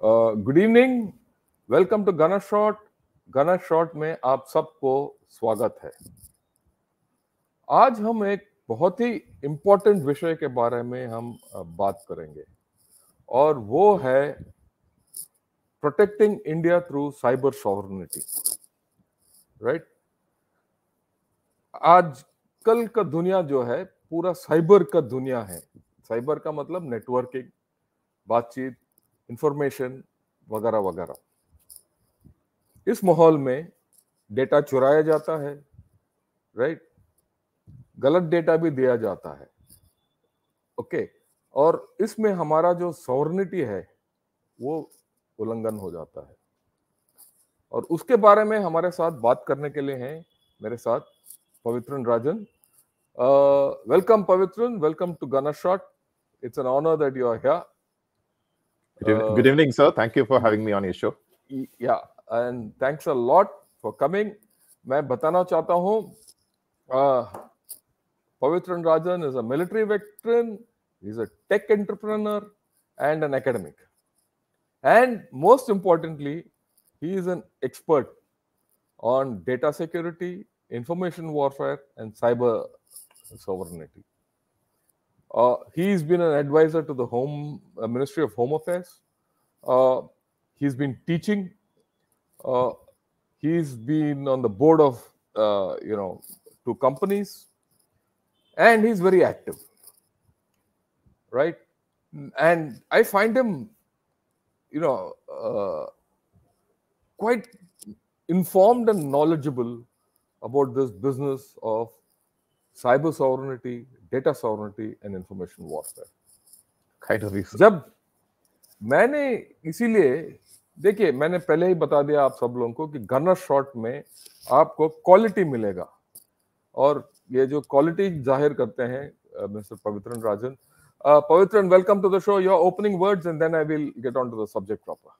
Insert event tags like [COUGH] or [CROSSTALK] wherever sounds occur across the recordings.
Good evening welcome to Gana shot Gana shot में आप सबको स्वागत है। आज हम एक बहुत ही इंपॉर्टेंट विषय के बारे में हम बात करेंगे। और वो है protecting India through cyber sovereignty right आज कल का दुनिया जो है, पूरा साइबर का दुनिया है। साइबर का मतलब नेटवर्किंग बातचीत इंफॉर्मेशन वगैरह वगैरह। इस माहौल में डेटा चुराया जाता है राइट गलत डेटा भी दिया जाता है ओके और इसमें हमारा जो सॉवर्निटी है, वो उल्लंघन हो जाता है। और उसके बारे में हमारे साथ बात करने के लिए हैं मेरे साथ Pavithran Rajan. Welcome Pavithran welcome to Gana shot it's an honour that you are here Good, good evening, sir. Thank you for having me on your show. Yeah, and thanks a lot for coming. मैं बताना चाहता हूँ Pavitran Rajan is a military veteran, he's a tech entrepreneur and an academic. And most importantly, he is an expert on data security, information warfare, and cyber sovereignty. Uh, he's been an advisor to the Home uh, Ministry of Home Affairs. Uh, he's been teaching. he's been on the board of you know two companies, and he's very active. Right, and I find him, you know, quite informed and knowledgeable about this business of cyber sovereignty, data sovereignty and information warfare kind जब मैंने इसीलिए देखिए मैंने पहले ही बता दिया आप सब लोगों को कि गनर शॉट में आपको क्वालिटी मिलेगा। और ये जो क्वालिटी ज़ाहिर करते हैं mister Pavithran Rajan Pavithran welcome to the show your opening words and then I will get on to the subject proper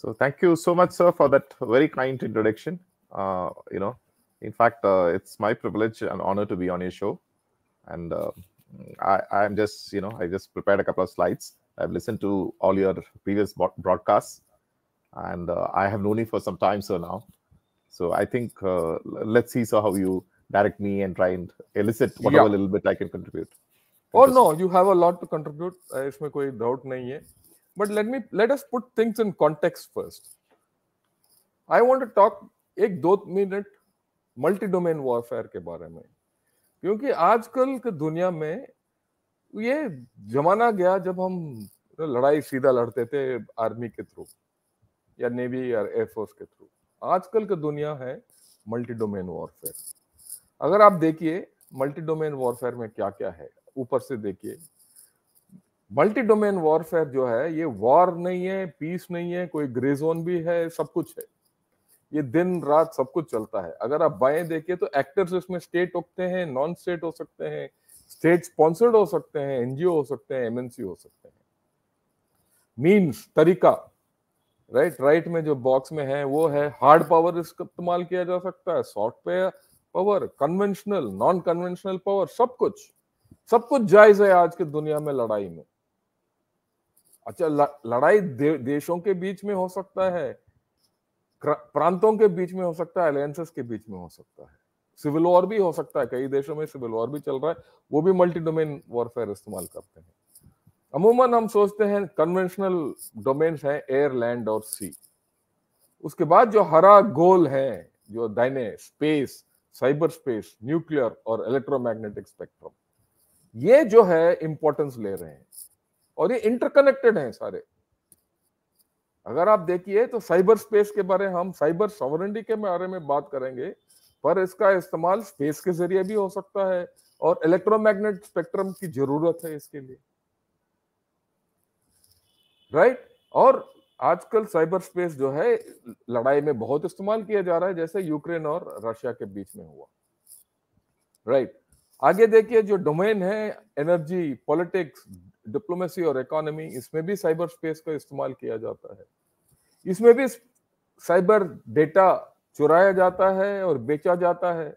So thank you so much, sir, for that very kind introduction. Uh, you know, in fact, uh, it's my privilege and honor to be on your show. and uh, I, I'm just, you know, I just prepared a couple of slides. I've listened to all your previous broadcasts, and uh, I have known you for some time, so now. So I think uh, let's see so how you direct me and try and elicit whatever yeah. little bit I can contribute. Oh no, you have a lot to contribute. इसमें कोई doubt नहीं है. But let me let us put things in context first. I want to talk एक दो minute multi domain warfare के बारे में। क्योंकि आजकल की दुनिया में ये जमाना गया जब हम लड़ाई सीधा लड़ते थे आर्मी के थ्रू या नेवी या एयरफोर्स के थ्रू। आजकल की दुनिया है मल्टी डोमेन वॉरफेयर अगर आप देखिए मल्टी डोमेन वॉरफेयर में क्या क्या है, ऊपर से देखिए। मल्टी डोमेन वॉरफेयर जो है, ये वॉर नहीं है पीस नहीं है, कोई ग्रे जोन भी है, सब कुछ है। ये दिन रात सब कुछ चलता है। अगर आप बाएँ देखिए तो एक्टर्स इसमें स्टेट होते हैं नॉन स्टेट हो सकते हैं स्टेट स्पॉन्सर्ड हो सकते हैं एनजीओ हो सकते हैं एमएनसी हो सकते हैं। मीन्स तरीका राइट right, राइट right में जो बॉक्स में है वो है हार्ड पावर इसका इस्तेमाल किया जा सकता है software power conventional non conventional power सब कुछ सब कुछ जायज़ है आज की दुनिया में लड़ाई में। अच्छा लड़ाई दे, देशों के बीच में हो सकता है प्रांतों के बीच में हो सकता है अलायंसेस के बीच में हो सकता है। सिविल वॉर भी हो सकता है, कई देशों में सिविल वॉर भी चल रहा है, वो भी मल्टी डोमेन वॉरफेयर इस्तेमाल करते हैं। अमूमन हम सोचते हैं कन्वेंशनल डोमेन्स हैं एयर लैंड और सी उसके बाद जो हरा गोल है, जो दाइने स्पेस साइबर स्पेस न्यूक्लियर और इलेक्ट्रोमैग्नेटिक स्पेक्ट्रम ये जो है इंपॉर्टेंस ले रहे हैं। और ये इंटरकनेक्टेड हैं सारे। अगर आप देखिए तो साइबर स्पेस के बारे में हम साइबर सॉवरेंटी के बारे में बात करेंगे, पर इसका इस्तेमाल स्पेस के ज़रिए भी हो सकता है और इलेक्ट्रोमैग्नेट स्पेक्ट्रम की ज़रूरत है इसके लिए राइट right? और आजकल साइबर स्पेस जो है, लड़ाई में बहुत इस्तेमाल किया जा रहा है, जैसे यूक्रेन और रशिया के बीच में हुआ राइट right? आगे देखिए, जो डोमेन है एनर्जी पॉलिटिक्स डिप्लोमेसी और इकोनॉमी इसमें भी साइबर स्पेस का इस्तेमाल किया जाता है। इसमें भी साइबर डेटा चुराया जाता है और बेचा जाता है।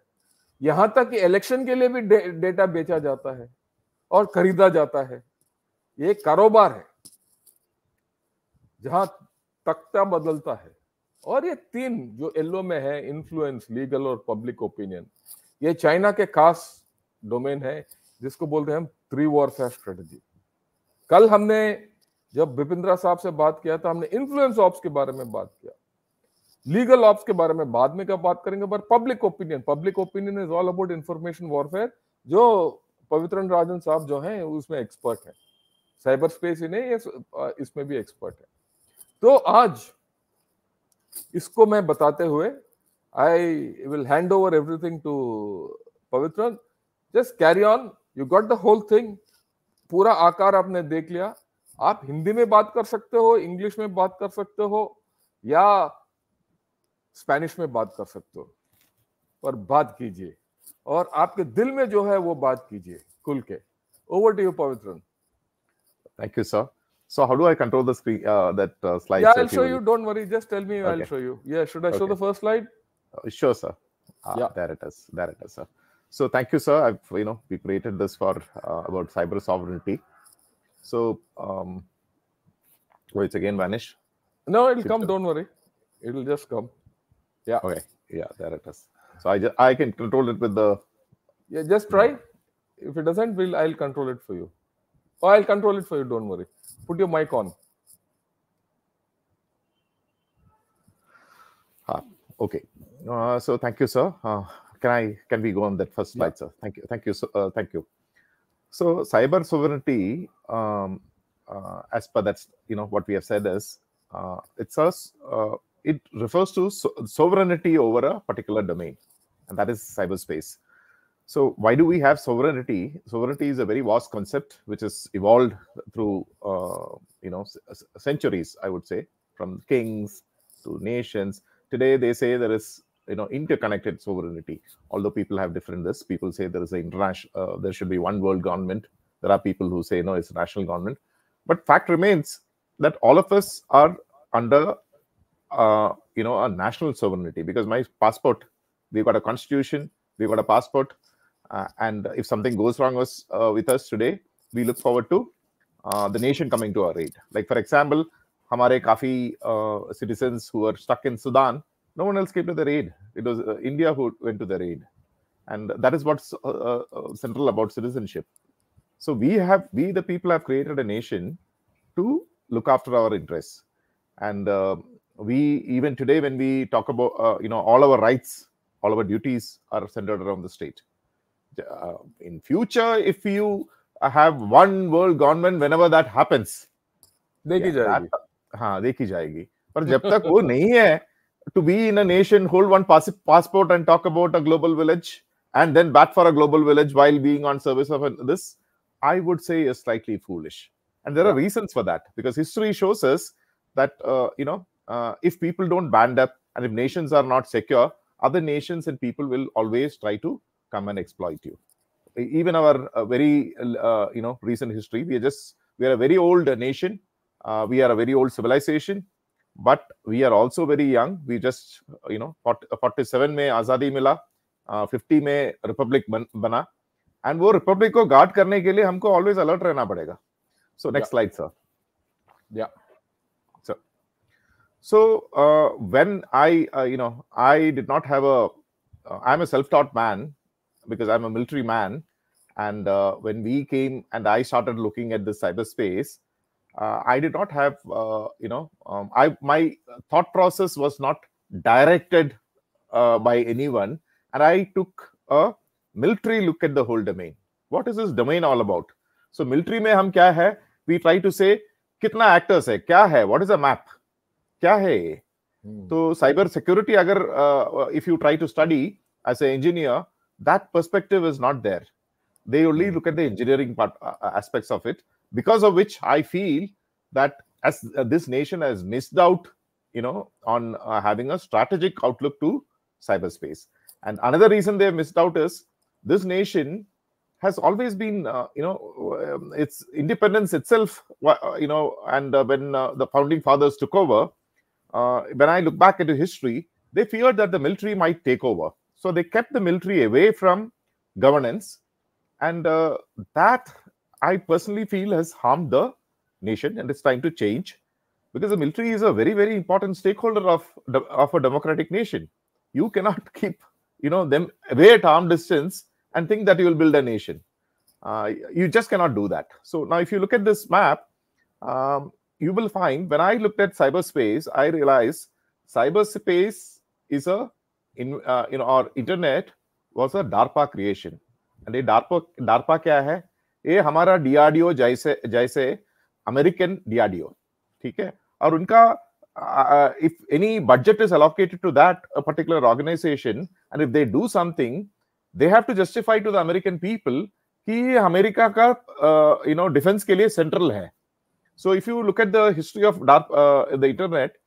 यहाँ तक कि इलेक्शन के लिए भी डेटा बेचा जाता है और खरीदा जाता है। ये कारोबार है, जहाँ तख्ता बदलता है। और ये तीन जो एलो में है इन्फ्लुएंस लीगल और पब्लिक ओपिनियन ये चाइना के खास डोमेन है, जिसको बोलते हैं हम थ्री वॉरफेयर स्ट्रेटजी कल हमने, जब बिपिंद्रा साहब से बात किया था, हमने इन्फ्लुएंस ऑप्स के बारे में बात किया। लीगल ऑप्स के बारे में बाद में क्या बात करेंगे? पर public opinion public opinion is all about information warfare जो पवित्रन राजन साहब जो हैं, उसमें एक्सपर्ट हैं। साइबर स्पेस ही नहीं इसमें भी एक्सपर्ट है। तो आज, इसको मैं बताते हुए I will hand over everything to Pavithran. Just carry on you got the whole thing पूरा आकार आपने देख लिया। आप हिंदी में बात कर सकते हो इंग्लिश में बात कर सकते हो या स्पेनिश में बात कर सकते हो। पर बात कीजिए और आपके दिल में जो है वो बात कीजिए खुल के। Over to you Pavithra. Thank you sir so how do I control the screen that slide I will show you don't worry just tell me I will show you या should I show the first slide sure sir there it is there it is sir So thank you, sir. I've you know we created this for uh, about cyber sovereignty. So um, oh, it's again vanished. No, it'll come. Don't worry. It'll just come. Yeah. Okay, yeah, there it is. So I just I can control it with the Yeah. Just try. If it doesn't, will I'll control it for you. Oh, I'll control it for you. Don't worry. Put your mic on. ah, okay. Uh, so thank you, sir. Uh, can I can we go on that first Yeah. slide, sir? Thank you, thank you, so, uh, thank you. So cyber sovereignty, um, uh, as per that's you know what we have said is uh, it's us. Uh, it refers to so- sovereignty over a particular domain, and that is cyberspace. So why do we have sovereignty? Sovereignty is a very vast concept which has evolved through uh, you know centuries, I would say, from kings to nations. Today they say there is you know interconnected sovereignty. Although people have different this, people say there is a international, uh, there should be one world government. There are people who say no, it's national government. But fact remains that all of us are under uh, you know a national sovereignty because my passport, we've got a constitution, we've got a passport, uh, and if something goes wrong with, uh, with us today, we look forward to uh, the nation coming to our aid. Like for example, हमारे काफी uh, citizens who were stuck in Sudan, no one else came to their aid. It was uh, India who went to their aid, and that is what's uh, uh, central about citizenship. So we have, we the people have created a nation to look after our interests, and uh, we even today when we talk about uh, you know all our rights, all our duties are centered around the state. Uh, in future, if you have one world government, whenever that happens, देखी yeah, जाएगी. that- हाँ देखी जाएगी पर जब तक वो नहीं है to be in a nation hold one pass- passport and talk about a global village and then bat for a global village while being on service of an- this i would say is slightly foolish. And there are reasons for that because history shows us that uh, you know uh, if people don't band up and if nations are not secure other nations and people will always try to come and exploit you. Even our uh, very uh, you know recent history we are just we are a very old nation. Uh, we are a very old civilization but we are also very young we just uh, you know 40 47 में आजादी मिला uh, 50 में Republic बन, बना and वो republic को guard करने के लिए हमको ऑलवेज अलर्ट रहना पड़ेगा so next slide sir Yeah. so so uh, when i uh, you know i did not have a uh, i'm a self-taught man because i'm a military man and uh, when we came and i started looking at the cyberspace uh, i did not have uh, you know um, i my thought process was not directed uh, by anyone and i took a military look at the whole domain what is this domain all about so military में हम क्या है we try to say कितना actors है क्या है what is a map क्या है ये Hmm. तो साइबर सिक्योरिटी अगर if you try to study as A engineer that perspective is not there they only Hmm. look at the engineering part uh, aspects of it because of which i feel that as uh, this nation has missed out you know on uh, having a strategic outlook to cyberspace. And another reason they have missed out is this nation has always been uh, you know um, its independence itself uh, you know and uh, when uh, the founding fathers took over when i look back into history they feared that the military might take over. So they kept the military away from governance. And that i personally feel has harmed the nation and it's time to change because the military is a very very important stakeholder of of a democratic nation. You cannot [LAUGHS] keep you know them away at arm distance and think that you will build a nation. Uh, you just cannot do that. So now if you look at this map um, you will find when i looked at cyberspace i realized cyberspace is a in uh, you know our internet was a darpa creation. And a darpa darpa kya hai ये हमारा DRDO जैसे जैसे American DRDO ठीक है? और उनका if any budget is allocated to that particular organisation and if they do something they have to justify to the American people कि America का यू नो डिफेंस के लिए सेंट्रल है। So if you look at the history of dark the internet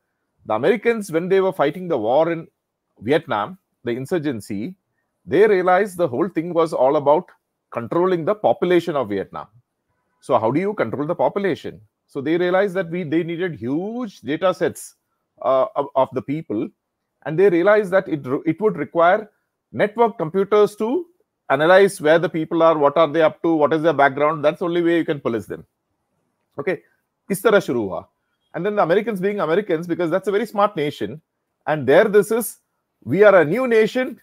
the American when they were fighting the war in Vietnam the insurgency they realise the whole thing was all about controlling the population of vietnam so how do you control the population so they realized that we they needed huge data sets uh, of, of, the people, and they realized that it it would require network computers to analyze where the people are, what are they up to, what is their background. That's the only way you can police them. Okay, is shuru hua. And then the Americans being Americans, because that's a very smart nation, and there this is, we are a new nation.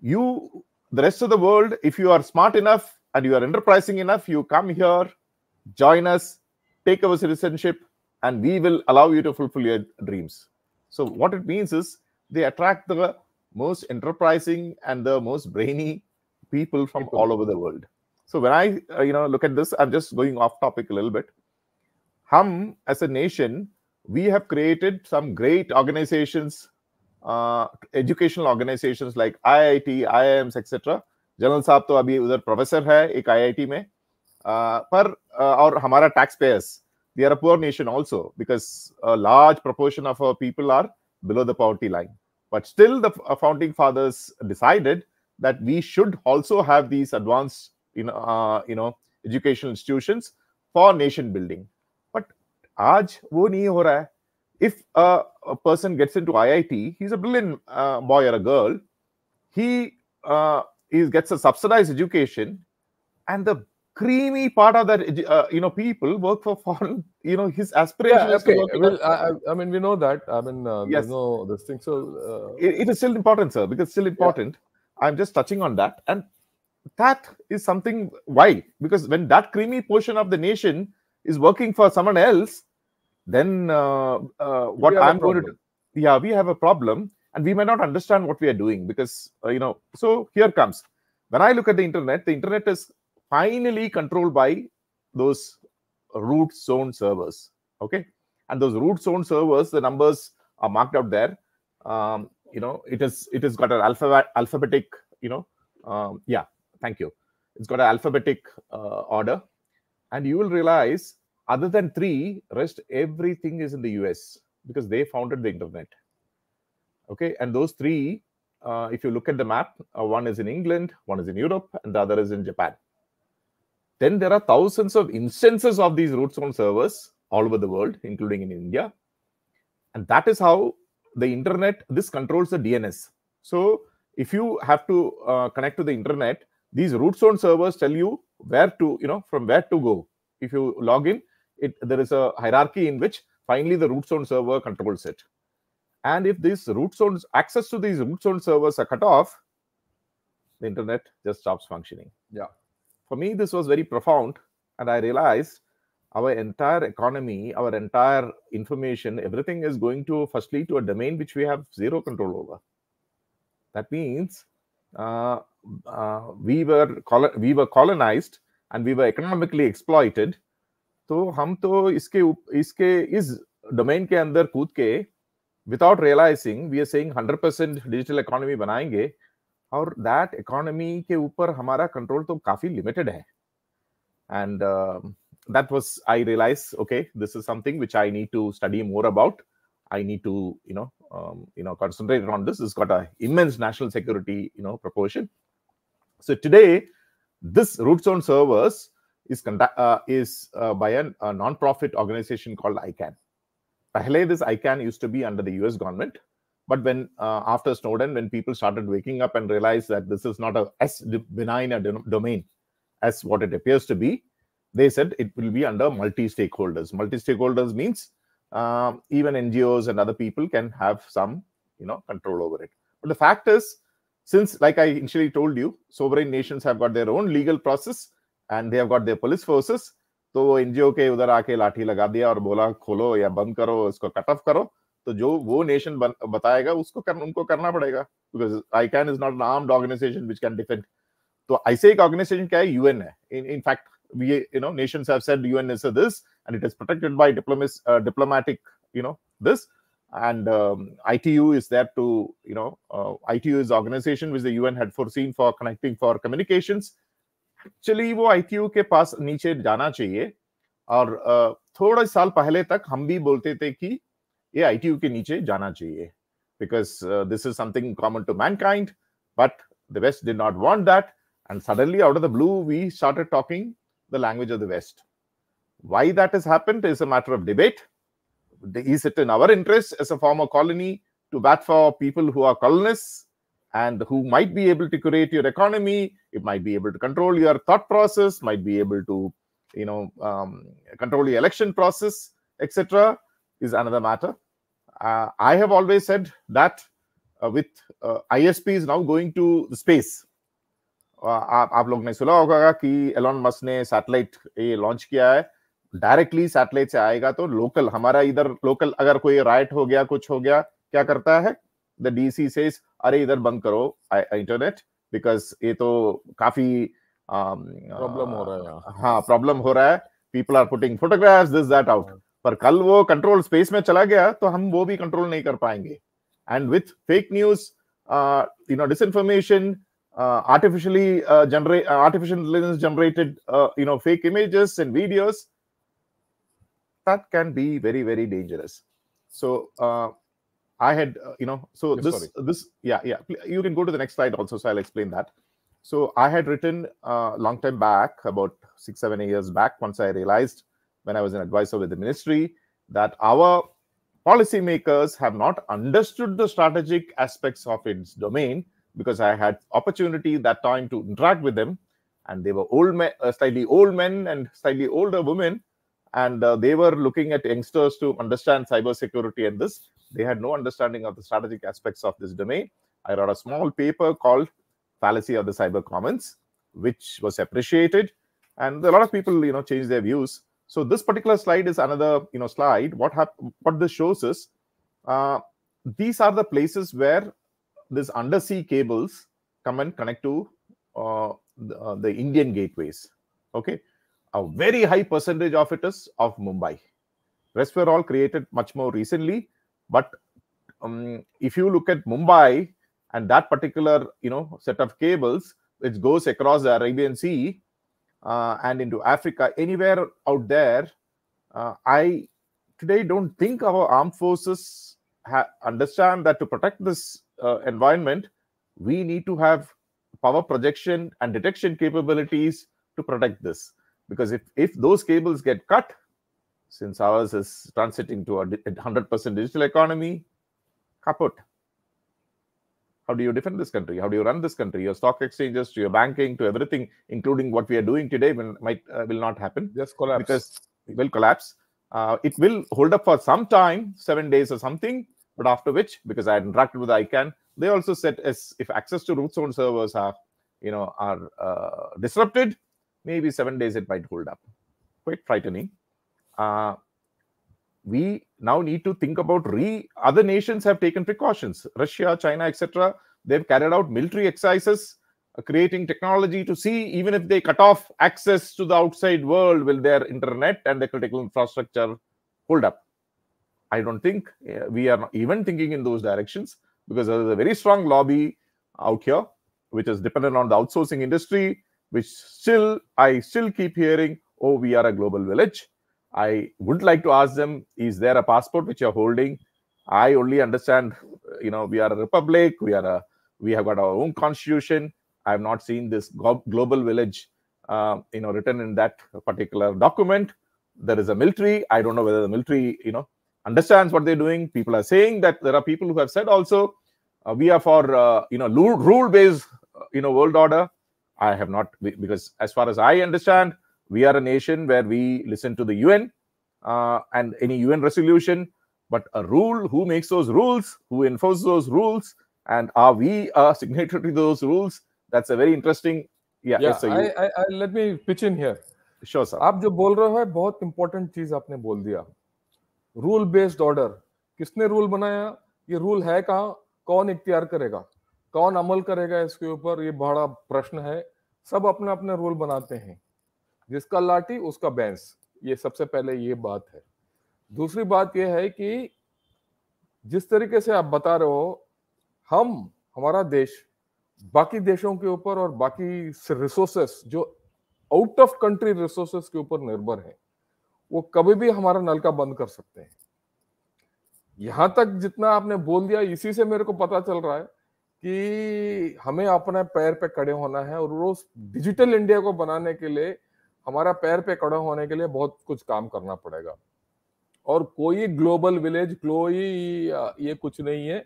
You, the rest of the world, if you are smart enough and you are enterprising enough, you come here, join us, take our citizenship and we will allow you to fulfill your dreams. So what it means is they attract the most enterprising and the most brainy people from people. all over the world. So when I uh, you know look at this, I'm just going off topic a little bit. Hum as a nation, we have created some great organizations, uh, educational organizations like IIT, IIMs, etc. General साहब तो अभी उधर professor है एक IIT में uh, पर uh, और हमारा tax payers they are a poor nation also because large proportion of our people are below the poverty line but still the founding fathers decided that we should also have these advanced you know uh, you know educational institutions for nation building but आज वो नहीं हो रहा है if a, a, person gets into iit he's a brilliant uh, boy or a girl. He uh, he gets a subsidized education. And the creamy part of that uh, you know people work for foreign you know his aspiration yeah, okay. well, I, I, mean we know that. I mean uh, yes. no this thing. So uh, it, it is still important sir because it's still important. Yeah. i'm just touching on that. And that is something why? Because when that creamy portion of the nation is working for someone else then uh, uh, what i'm going to do yeah we have a problem and we may not understand what we are doing because uh, you know so here comes when i look at the internet the internet is finally controlled by those root zone servers. Okay. And those root zone servers, the numbers are marked out there. Um, you know, it is it has got an alphabet alphabetic, you know, um, yeah, thank you. It's got an alphabetic uh, order. And you will realize other than three, rest everything is in the US because they founded the internet. Okay, and those three, uh, if you look at the map, uh, one is in England, one is in Europe, and the other is in Japan then there are thousands of instances of these root zone servers all over the world, including in India. And that is how the internet, this controls the DNS. So if you have to uh, connect to the internet, these root zone servers tell you where to, you know, from where to go. If you log in, it there is a hierarchy in which finally the root zone server controls it. And if these root zones, access to these root zone servers are cut off, the internet just stops functioning. Yeah for me, this was very profound. And I realized our entire economy, our entire information, everything is going to firstly to a domain which we have zero control over. That means uh, uh, we were we were colonized and we were economically exploited. तो हम तो इसके इसके इस domain के अंदर कूद के without realising we are saying 100 percent digital economy बनाएँगे, और दैट इकोनॉमी के ऊपर हमारा कंट्रोल तो काफ़ी लिमिटेड है। And that was I realise okay this is something which I need to study more about I need to you know you know concentrate on this is got amens national security so today this routes on servers is conduct uh, is uh, by a, a non-profit organization called icann Pahle, this icann used to be under the us government but when uh, after Snowden, when people started waking up and realized that this is not a as benign a domain as what it appears to be, they said it will be under multi-stakeholders. Multi-stakeholders means um, even NGOs and other people can have some, you know, control over it. But the fact is, since, like I initially told you, sovereign nations have got their own legal process and they got their police forces तो वो NGO के उधर आके लाठी लगा दिया और बोला खोलो या बंद करो इसको कट ऑफ़ करो। तो जो वो नेशन बन, बताएगा उसको कर, उनको करना पड़ेगा। Because I can is not an armed organisation which can defend तो ऐसे एक ऑर्गेनाइजेशन क्या है? यूएन है। In in fact we you know nations have said UN is this and it is protected by diplomacy diplomatic you know this and um, itu is there to you know uh, itu is organization which the un had foreseen for connecting चलिए वो ITU के पास नीचे जाना चाहिए। और थोड़े साल पहले तक हम भी बोलते थे कि ये आईटीयू के नीचे जाना चाहिए। Because this is something common to mankind but the west did not want that and suddenly out of the blue we start talking the language of the west why that is happened is a matter of debate is it in our interest as a form of colony to bat for people who are and who might be able to create your economy it might be able to control your thought process might be able to you know um, control the election process etc is another matter uh, i have always said that uh, with uh, isps now going to the space आप आप लोग ने सुना होगा कि Elon Musk ने satellite ये launch किया है डायरेक्टली सैटेलाइट से आएगा तो लोकल हमारा इधर लोकल अगर कोई राइट हो गया कुछ हो गया क्या करता है द डीसी सेज अरे इधर बंद करो इंटरनेट बिकॉज़ ये तो काफ़ी प्रॉब्लम हो रहा है हाँ प्रॉब्लम हो रहा है। People are putting photographs this that out पर कल वो कंट्रोल स्पेस में चला गया तो हम वो भी कंट्रोल नहीं कर पाएँगे। And with fake news you know disinformation uh, artificially uh, generate uh, artificial intelligence generated uh, you know fake images and videos that can be very very dangerous. So uh, i had uh, you know so this sorry. this yeah yeah. You can go to the next slide also so i'll explain that. So i had written a long time back about six seven years back once i realized when i was an advisor with the ministry that our policymakers have not understood the strategic aspects of its domain because I had opportunity that time to interact with them, and they were old men, uh, slightly old men and slightly older women, and uh, they were looking at youngsters to understand cybersecurity and this. They had no understanding of the strategic aspects of this domain. I wrote a small paper called "Fallacy of the Cyber Commons," which was appreciated, and a lot of people, you know, changed their views. So this particular slide is another, you know, slide. What hap- What this shows is, uh, these are the places where these undersea cables come and connect to uh, the, uh, the Indian gateways. Okay, a very high percentage of it is of Mumbai. Rest were all created much more recently, but um, if you look at Mumbai and that particular you know set of cables which goes across the Arabian Sea uh, and into Africa, anywhere out there, uh, I today don't think our armed forces understand that to protect this uh, environment, we need to have power projection and detection capabilities to protect this. Because if, if those cables get cut, since ours is transiting to a 100% digital economy, kaput. How do you defend this country? How do you run this country? Your stock exchanges, to your banking, to everything, including what we are doing today, will might uh, will not happen just collapse because it will collapse. Uh, it will hold up for some time, seven days or something, but after which, because I had interacted with ICANN, they also said as if access to root zone servers are, you know, are uh, disrupted, maybe seven days it might hold up. Quite frightening. Uh, we now need to think about re other nations have taken precautions russia china etc they've carried out military exercises uh, creating technology to see even if they cut off access to the outside world will their internet and their critical infrastructure hold up i don't think uh, we are even thinking in those directions because there is a very strong lobby out here which is dependent on the outsourcing industry which still i still keep hearing oh we are a global village I would like to ask them, is there a passport which you're holding? I only understand, you know, we are a republic, we are a, we have got our own constitution. I have not seen this global village, uh, you know, written in that particular document. There is a military. I don't know whether the military, you know, understands what they're doing. People are saying that there are people who have said also, uh, we are for, uh, you know, rule-based, you know, world order. I have not, because as far as I understand, we are a nation where we listen to the UN uh, and any UN resolution, but a rule who makes those rules, who enforces those rules, and are we a [LAUGHS] signatory to those rules? That's a very interesting. Yeah, yeah yes, so you, I, I, I, let me pitch in here. sure, sir. आप जो बोल रहे हो है बहुत important चीज आपने बोल दिया रूल बेस्ड ऑर्डर किसने रूल बनाया ये रूल है कहाँ कौन इख्तियार करेगा कौन अमल करेगा इसके ऊपर ये बड़ा प्रश्न है सब अपना अपने रोल बनाते हैं। जिसका लाठी, उसका बैंस। ये सबसे पहले ये बात है। दूसरी बात यह है कि जिस तरीके से आप बता रहे हो, हम, हमारा देश, बाकी देशों के ऊपर और बाकी रिसोर्सेस जो आउट ऑफ़ कंट्री रिसोर्सेस के ऊपर निर्भर है, वो कभी भी हमारा नलका बंद कर सकते हैं। यहाँ तक जितना आपने बोल दिया, इसी से मेरे को पता चल रहा है कि हमें अपने पैर पे खड़े होना है और उस डिजिटल इंडिया को बनाने के लिए हमारा पैर पे खड़े होने के लिए बहुत कुछ काम करना पड़ेगा। और कोई ग्लोबल विलेज कोई ये कुछ नहीं है।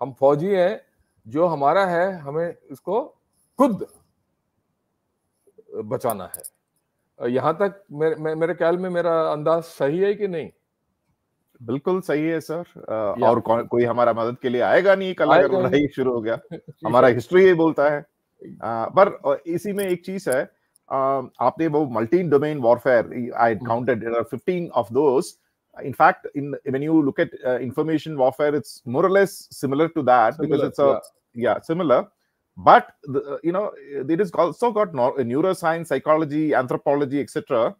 हम फौजी हैं जो हमारा है हमें इसको खुद बचाना है। यहाँ तक मेरे, मेरे ख्याल में मेरा अंदाज सही है कि नहीं? बिल्कुल सही है सर और कोई हमारा मदद के लिए आएगा नहीं कल अगर लड़ाई शुरू हो गया हमारा हिस्ट्री ये बोलता है पर इसी में एक चीज़ है आपने वो multi domain warfare I counted fifteen of those in fact in when you look at uh, information warfare it's more or less similar to that similar, because it's a yeah, yeah similar but the, you know it is also got neuroscience psychology anthropology etc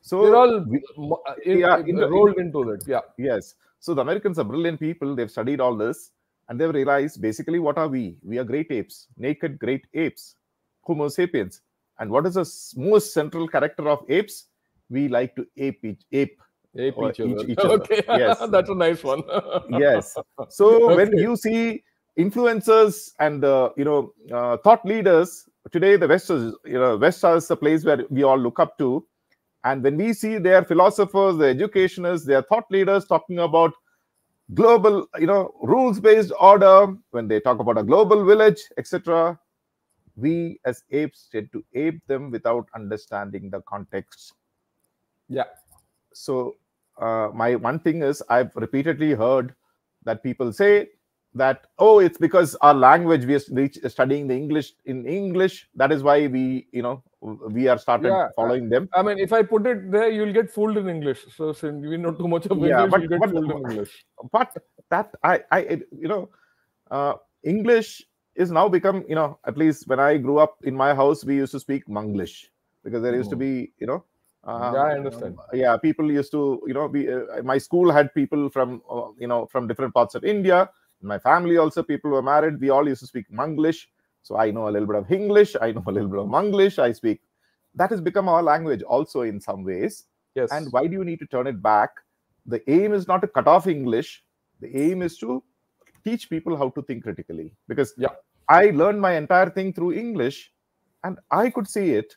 so they're all in, yeah, in the, rolled into that. Yeah. Yes. So the Americans are brilliant people. They've studied all this and they've realized basically what are we? We are great apes, naked great apes, Homo sapiens. And what is the most central character of apes? We like to ape each ape. Ape each, each, each, other. Okay. Yes. [LAUGHS] That's a nice one. [LAUGHS] yes. So okay. when you see influencers and uh, you know uh, thought leaders today, the West is you know West is the place where we all look up to and when we see their philosophers, their educationists, their thought leaders talking about global, you know, rules-based order, when they talk about a global village, etc., we as apes tend to ape them without understanding the context. Yeah. So uh, my one thing is I've repeatedly heard that people say that oh it's because our language we are studying the english in english that is why we you know we are started yeah, following them. I mean, if I put it there, you'll get fooled in English. So since we know too much of yeah, English, but, you'll get but, fooled in English. But that I, I, you know, uh, English is now become, you know, at least when I grew up in my house, we used to speak Manglish because there used to hmm. be, you know. Um, yeah, I understand. yeah, people used to, you know, be, uh, my school had people from, uh, you know, from different parts of India. My family also, people were married. We all used to speak Manglish so I know a little bit of English, I know a little bit of Manglish, I speak. That has become our language also in some ways. Yes. And why do you need to turn it back? The aim is not to cut off English. The aim is to teach people how to think critically. Because yeah. I learned my entire thing through English and I could see it.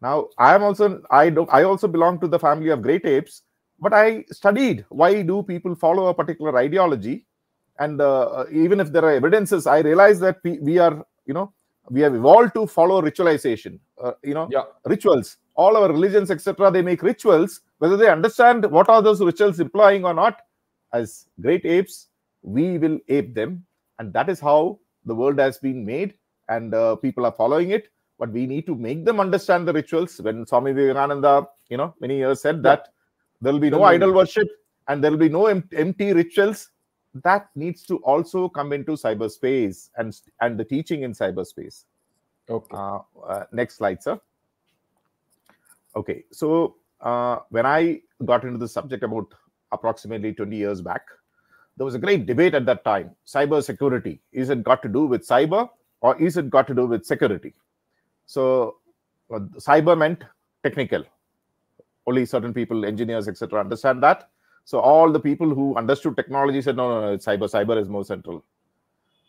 Now I am also I don't I also belong to the family of great apes, but I studied why do people follow a particular ideology and uh, even if there are evidences i realize that we are you know we have evolved to follow ritualization uh, you know yeah. rituals. All our religions etc they make rituals. Whether they understand what are those rituals implying or not as great apes we will ape them. And that is how the world has been made. And uh, people are following it. But we need to make them understand the rituals. When swami vivekananda you know many years said yeah. that there will be no idol worship and there will be no em- empty rituals that needs to also come into cyberspace and and the teaching in cyberspace. Okay. Uh, uh, next slide sir. Okay so uh, when i got into the subject about approximately 20 years back there was a great debate at that time. Cyber security is it got to do with cyber or is it got to do with security? So uh, cyber meant technical. Only certain people engineers etc understand that so all the people who understood technology said, no, no, no, cyber. Cyber is more central.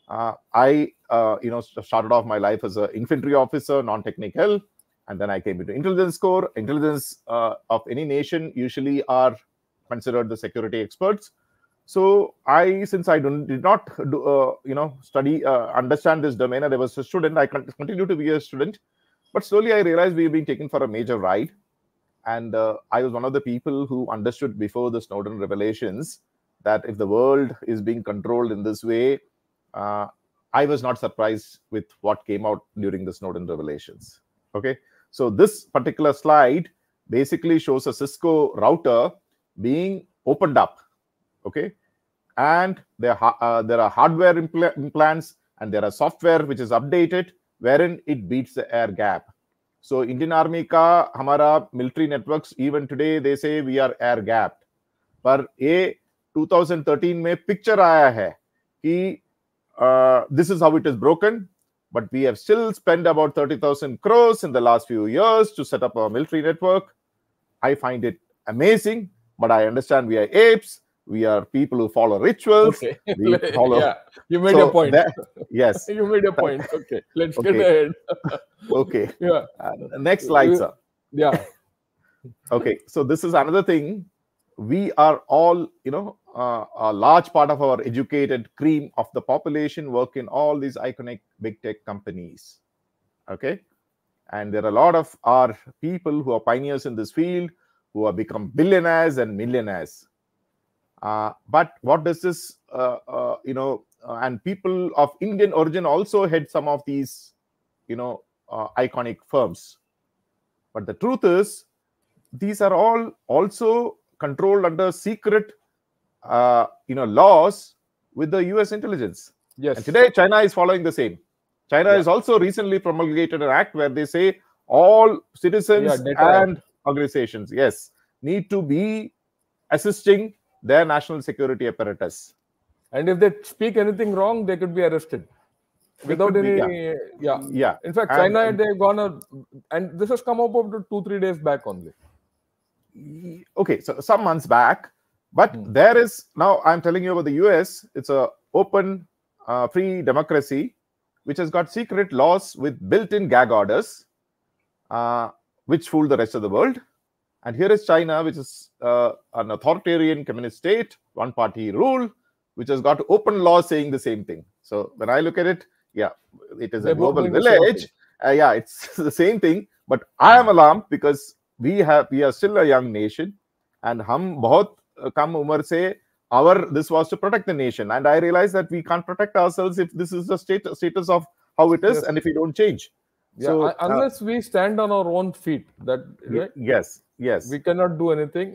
Uh, I, uh, you know, started off my life as an infantry officer, non-technical, and then I came into intelligence corps. Intelligence uh, of any nation usually are considered the security experts. So I, since I did not, do, uh, you know, study, uh, understand this domain, and I was a student, I continue to be a student. But slowly I realized we've been taken for a major ride and uh, I was one of the people who understood before the Snowden revelations that if the world is being controlled in this way, uh, I was not surprised with what came out during the Snowden revelations. Okay, so this particular slide basically shows a Cisco router being opened up. Okay, and there, uh, there are hardware impl implants and there are software which is updated wherein it beats the air gap. So Indian army का हमारा military networks even today they say we are air gap पर ये 2013 में picture आया है कि this is how it is broken but we have still spend about 30000 crores in the last few years to set up a military network I find it amazing but I understand we are apes We are people who follow rituals. Okay. [LAUGHS] We [LAUGHS] follow. yeah, you made So a point. that- yes. [LAUGHS] you made a point. Okay, let's Okay. get ahead. Okay. yeah, Uh, next slide, sir. yeah, Okay. So this is another thing. We are all, you know, uh, a large part of our educated cream of the population work in all these iconic big tech companies. Okay. And there are a lot of our people who are pioneers in this field who have become billionaires and millionaires. Uh, but what does this, uh, uh, you know, uh, and people of Indian origin also head some of these, you know, uh, iconic firms. But the truth is, these are all also controlled under secret, uh, you know, laws with the U.S. intelligence. yes. And today, China is following the same. China Yeah. has also recently promulgated an act where they say all citizens Yeah, and organizations, yes, need to be assisting their national security apparatus. and if they speak anything wrong, they could be arrested without any. yeah. Yeah. In fact, China and- they've gone a, and this has come up after two three days back only. Okay, so some months back, but Hmm. there is now I'm telling you about the US. It's a open, uh, free democracy, which has got secret laws with built-in gag orders, uh, which fool the rest of the world. And here is China, which is uh, an authoritarian communist state, one party rule, which has got open law saying the same thing. So when I look at it, yeah, it is They're a global village. Uh, yeah, it's [LAUGHS] the same thing. But I am alarmed because we have we are still a young nation, and hum bahut uh, kam umar se our this was to protect the nation. And I realize that we can't protect ourselves if this is the state status of how it is, yes. and if we don't change. Yeah, so, unless uh, we stand on our own feet, that right? yes, yes, we cannot do anything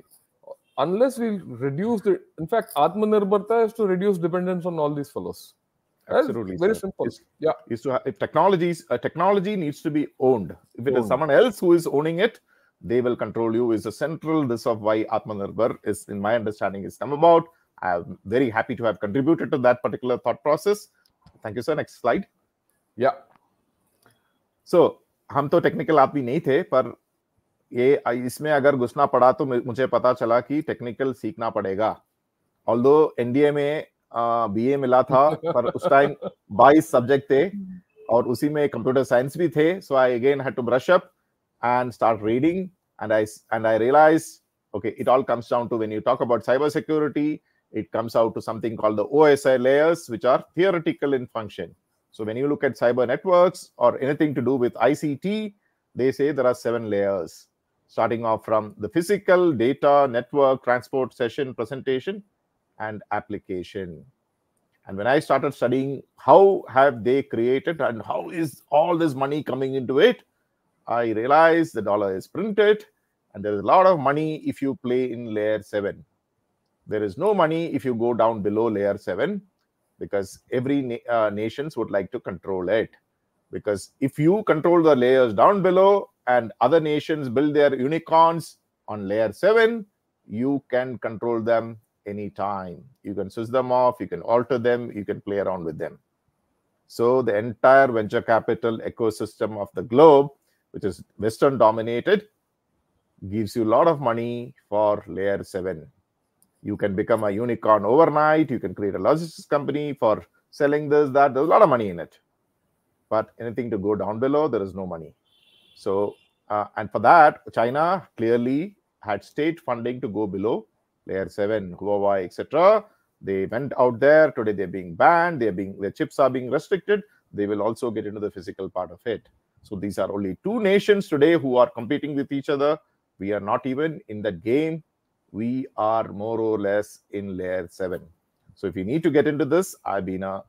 unless we reduce the. In fact, Atmanirbharta is to reduce dependence on all these fellows. That's absolutely. very sir. simple. Is, Yeah, is to have, if technologies uh, technology needs to be owned. If it is Owned. someone else who is owning it, they will control you. Is the central this of why Atmanirbhar is, in my understanding, is come about. I am very happy to have contributed to that particular thought process. Thank you, sir. Next slide. yeah. सो हम तो technical आदमी नहीं थे पर ये, इसमें अगर घुसना पड़ा तो मुझे पता चला कि टेक्निकल सीखना पड़ेगा। ऑल दो एनडीए में बी ए मिला था, पर उस टाइम बाईस सब्जेक्ट थे और उसी में कंप्यूटर साइंस भी थे। So I again had to brush up and start reading and I and I realise okay it all comes down to when you talk about cyber security it comes out to something called the OSI layers which are theoretical in function so when you look at cyber networks और anything to do with ICT they say there are seven layers starting off from the physical data network transport session presentation and application and when i started studying how have they created and how is all this money coming into it I realized the dollar is printed and there is a lot of money if you play in layer 7. There is no money if you go down below layer 7 because every na- uh, nations would like to control it. Because if you control the layers down below and other nations build their unicorns on layer 7, you can control them anytime. You can switch them off, you can alter them, you can play around with them. So the entire venture capital ecosystem of the globe which is Western dominated, gives you a lot of money for layer seven. You can become a unicorn overnight. You can create a logistics company for selling this, that. There's a lot of money in it. But anything to go down below, there is no money. So, uh, and for that, China clearly had state funding to go below layer seven, Huawei, etc. They went out there. Today they're being banned. They're being their chips are being restricted. They will also get into the physical part of it. So these are only two nations today who are competing with each other. we are not even in the game. We are more or less in layer seven. So if you need to get into this, I've been a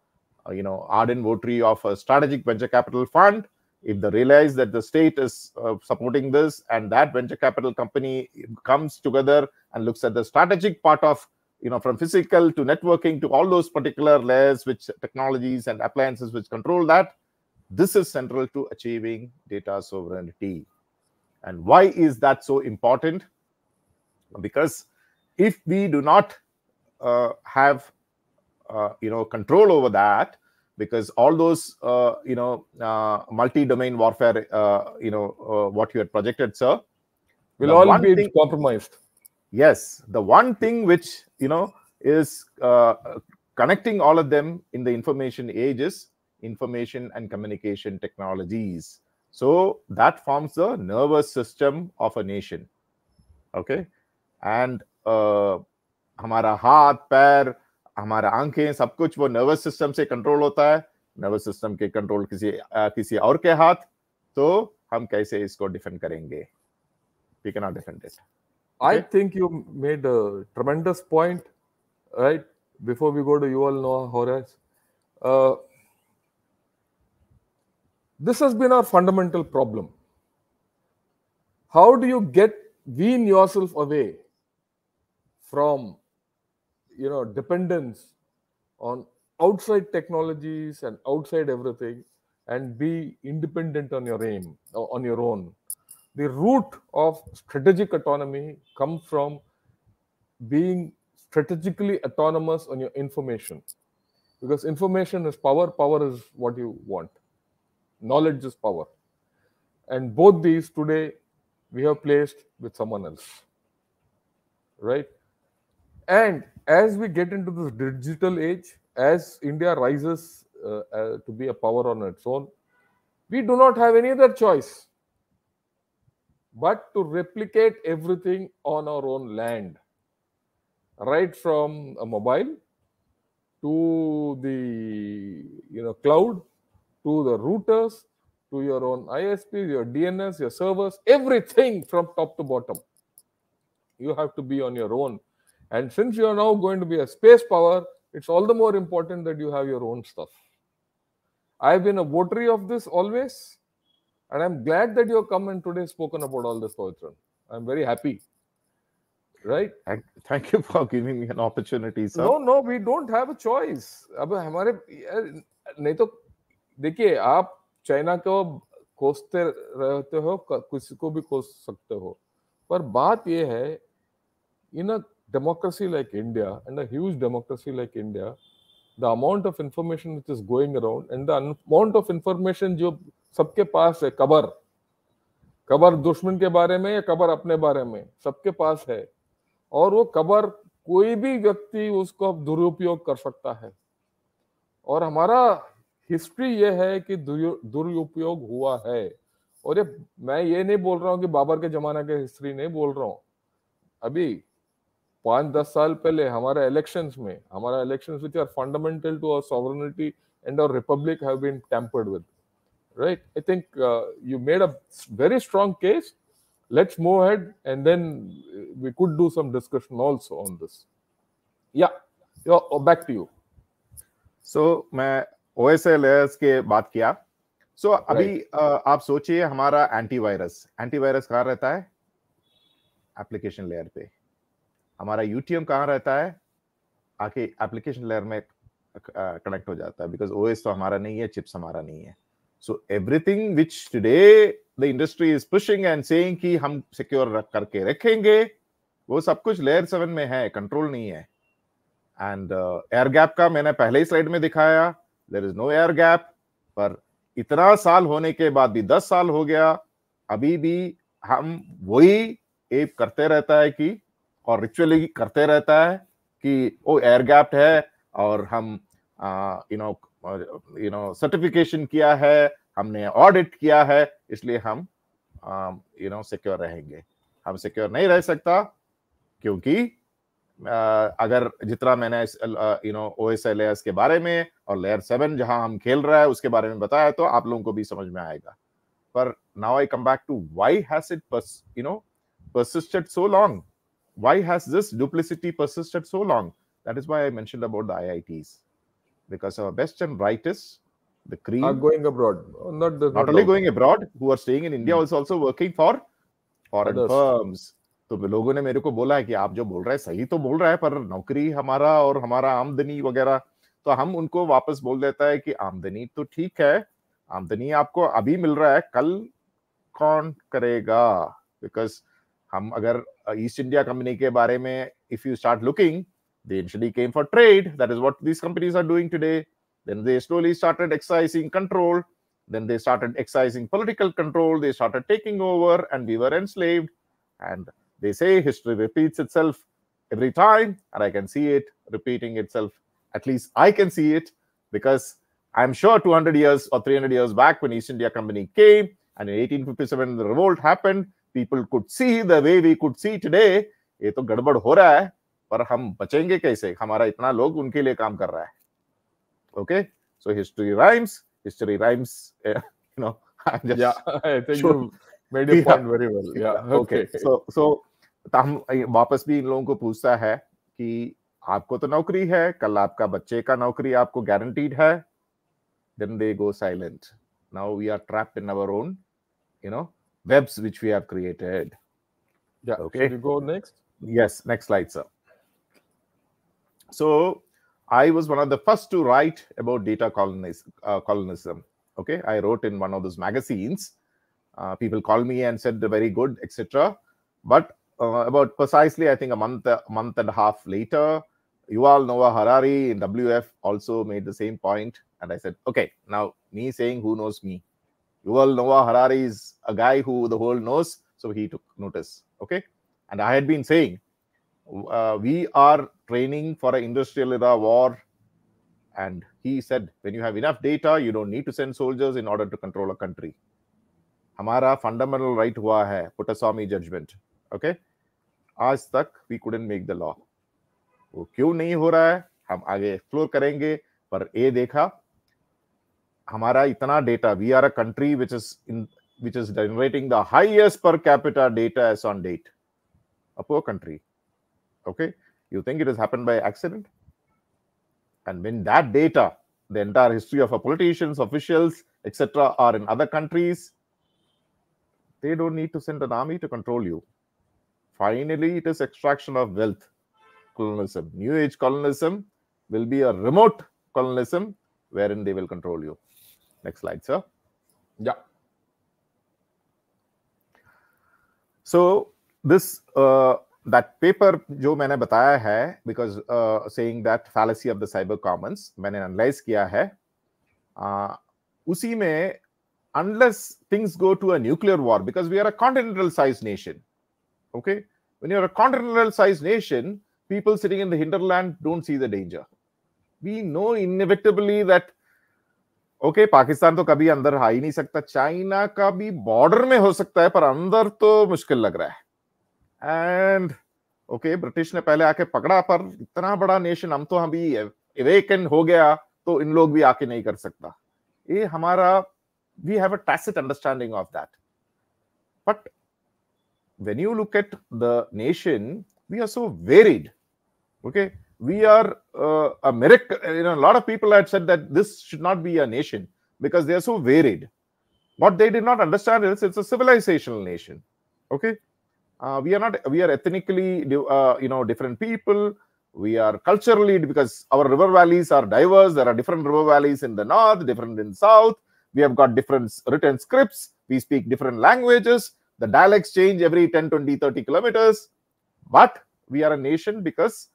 you know ardent votary of a strategic venture capital fund. If they realize that the state is uh, supporting this and that venture capital company comes together and looks at the strategic part of you know from physical to networking to all those particular layers which technologies and appliances which control that this is central to achieving data sovereignty. And why is that so important? Because if we do not uh, have uh, you know control over that because all those uh, you know uh, multi-domain warfare uh, you know uh, what you had projected sir will all be thing, compromised. Yes the one thing which you know is uh, connecting all of them in the information age is information and communication technologies. So that forms the nervous system of a nation. Okay? And uh, our haath pair हमारा आँखें सब कुछ वो nervous system से control होता है। Nervous system के control किसी आ, किसी और के हाथ। तो हम कैसे इसको डिफेंड करेंगे? We can not defend it I think you made a tremendous point right before we go to you all know horrors this has been our fundamental problem how do you get wean yourself away from you know, dependence on outside technologies and outside everything, and be independent on your aim on your own? the root of strategic autonomy comes from being strategically autonomous on your information. Because information is power power is what you want. Knowledge is power. And both these today we have placed with someone else. Right? And as we get into this digital age as india rises uh, uh, to be a power on its own we do not have any other choice but to replicate everything on our own land. Right from a mobile to the you know cloud to the routers to your own isp your dns your servers everything from top to bottom. You have to be on your own and since you are now going to be a space power it's all the more important that you have your own stuff i've been a votary of this always and I'm glad that you have come and today spoken about all this, Pavitran. I'm very happy. Right? Thank, thank you for giving me an opportunity, sir. No, no, we don't have a choice. अब हमारे यार, नहीं तो देखिए आप China को कोसते रहते हो क- किसी को भी कोस सकते हो पर बात ये है in a democracy like India and a huge democracy like India, the amount of information which is going around and the amount of information जो सबके पास है कबर कबर दुश्मन के बारे में या कबर अपने बारे में सबके पास है। और वो कबर कोई भी व्यक्ति उसको अब दुरुपयोग कर सकता है। और हमारा हिस्ट्री ये है कि दुरु- दुरुपयोग हुआ है। और ये मैं ये नहीं बोल रहा हूँ कि बाबर के जमाना के हिस्ट्री नहीं बोल रहा हूँ। अभी पाँच दस साल पहले हमारे इलेक्शंस में हमारा elections which are fundamental to our sovereignty and our republic have been tampered with right? I think uh, you made a very strong case. Let's move ahead and then uh, we could do some discussion also on this. Yeah, yeah oh, back to you. So मैं OSA layers के बात किया। सो अभी अ, आप सोचिए हमारा antivirus antivirus कहाँ रहता है? एप्लीकेशन लेयर पे। हमारा यूटीएम कहाँ रहता है? आके एप्लीकेशन लेयर में कनेक्ट हो जाता है बिकॉज़ ओएस तो हमारा नहीं है चिप्स हमारा नहीं है। So everything which today the industry is pushing and saying कि हम सिक्योर करके रखेंगे, वो सब कुछ लेयर सेवन में है कंट्रोल नहीं है। एंड एयर गैप का मैंने पहले ही स्लाइड में दिखाया there is no air gap पर इतना साल होने के बाद भी, दस साल हो गया, अभी भी हम वही एप करते रहता है कि और रिचुअली करते रहता है कि वो एयर गैप है और हम you know you know certification किया है हमने ऑडिट किया है इसलिए हम यू नो सिक्योर रहेंगे हम सिक्योर नहीं रह सकता क्योंकि uh, अगर जितना मैंने यू नो ओ एस के बारे में और लेयर सेवन जहाँ हम खेल रहा है उसके बारे में बताया तो आप लोगों को भी समझ में आएगा पर now I come back to why has it you know persisted so long? Why has this duplicity persisted so long? That is why I mentioned about the IITs. Because our best and brightest, the cream, Are going abroad. Oh, Not, the, not only going abroad, who are staying in India, Hmm. is also working for foreign Others. firms. तो लोगों ने मेरे को बोला है कि आप जो बोल रहे हैं सही तो बोल रहा है पर नौकरी हमारा और हमारा आमदनी वगैरह तो हम उनको वापस बोल देता है कि आमदनी तो ठीक है आमदनी आपको अभी मिल रहा है कल कौन करेगा बिकॉज़ हम अगर ईस्ट इंडिया कंपनी के बारे में if you start looking they initially came for trade that is what these companies are doing today then they slowly started excising control then they started excising political control they started taking over and we were enslaved and they say history repeats itself every time and i can see it repeating itself at least i can see it because i'm sure 200 years or 300 years back when east india company came and in 1857 the revolt happened people could see the way we could see today ये तो गड़बड़ हो रहा है पर हम बचेंगे कैसे? हमारा इतना लोग उनके लिए काम कर रहा है। Okay so history rhymes history rhymes you know I think you made your point very well okay so so हम वापस भी इन लोगों को पूछता है कि आपको तो नौकरी है कल आपका बच्चे का नौकरी आपको गारंटीड है then they go silent now we are trapped in our own you know webs which we have created Yeah. Okay. Should you go next? Yes, next slide, sir. So I was one of the first to write about data uh, colonism. Okay, I wrote in one of those magazines. Uh, people called me and said they're very good, etc. But uh, about precisely, I think a month, a month and a half later, Yuval Noah Harari in WF also made the same point, and I said, okay, now me saying who knows me. Yuval Noah Harari is a guy who the world knows, so he took notice. Okay, and I had been saying uh, we are training for an industrial era war. And he said, when you have enough data, you don't need to send soldiers in order to control a country. हमारा fundamental right हुआ है Puttaswamy judgment. Okay? आज तक we couldn't make the law. वो क्यों नहीं हो रहा है हम आगे एक्सप्लोर करेंगे पर ये देखा हमारा इतना data we are a country which is in which is generating the highest per capita data as on date. A poor country. Okay. You think it has happened by accident? And when that data, the entire history of our politicians, officials, etc., are in other countries, they don't need to send an army to control you. Finally, it is extraction of wealth colonialism. New age colonialism will be a remote colonialism wherein they will control you. Next slide, sir. Yeah. So this uh, that paper जो मैंने बताया है because uh, saying that fallacy of the cyber commons मैंने analyze किया है uh, उसी में unless things go to a nuclear war because we are a continental sized nation okay when you're a continental sized nation people sitting in the hinterland don't see the danger we know inevitably that okay okay, Pakistan तो कभी अंदर आ ही नहीं सकता। China का भी border में हो सकता है पर अंदर तो मुश्किल लग रहा है। एंड ओके ब्रिटिश ने पहले आके पकड़ा पर इतना बड़ा नेशन हम तो अभी इवेकन हो गया तो इन लोग भी आके नहीं कर सकता। ये हमारा we have a tacit understanding of that but when you look at the nation we are so varied okay? We are uh, a miracle. You know, a lot of people had said that this should not be a nation because they are so varied. What they did not understand is it's a civilizational nation. Okay, uh, we are not. We are ethnically, uh, you know, different people. We are culturally because our river valleys are diverse. There are different river valleys in the north, different in south. We have got different written scripts. We speak different languages. The dialects change every 10, 20, 30 kilometers. But we are a nation because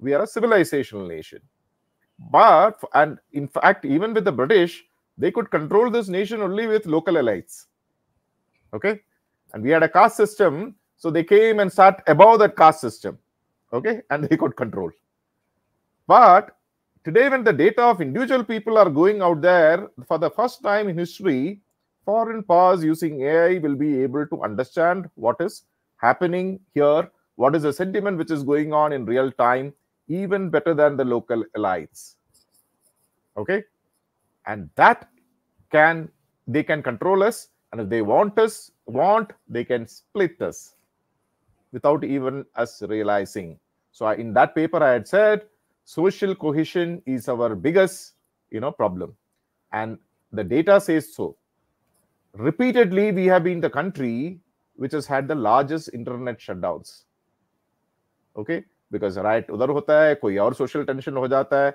we are a civilizational nation. But, and in fact, even with the British, they could control this nation only with local elites. Okay. And we had a caste system. So they came and sat above that caste system. Okay. [LAUGHS] And they could control. But today, when the data of individual people are going out there, for the first time in history, foreign powers using AI will be able to understand what is happening here, what is the sentiment which is going on in real time, even better than the local elites okay and that can they can control us and if they want us want they can split us without even us realizing. So I, in that paper, I had said social cohesion is our biggest, you know, problem, and the data says so. Repeatedly, we have been the country which has had the largest internet shutdowns. Okay, because right उधर होता है कोई और social tension हो जाता है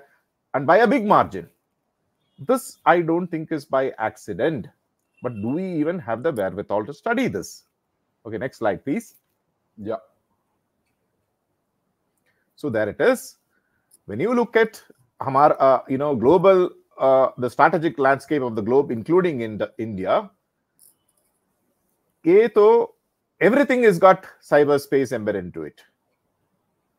and by a big margin this I don't think is by accident but do we even have the wherewithal to study this okay next slide please yeah so there it is when you look at our uh, you know global uh, the strategic landscape of the globe including in the india everything has got cyberspace embedded into it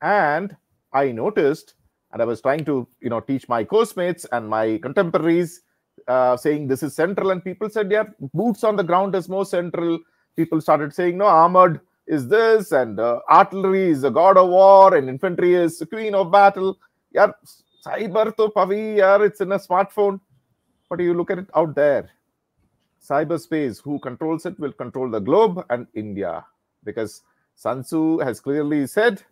And I noticed, and I was trying to, you know, teach my course mates and my contemporaries, uh, saying this is central, and people said, yeah, boots on the ground is more central. People started saying, no, armored is this, and uh, artillery is the god of war, and infantry is the queen of battle. Yeah, cyber to pavi, yeah, it's in a smartphone. But you look at it out there, cyberspace, who controls it will control the globe and India. Because Sun Tzu has clearly said,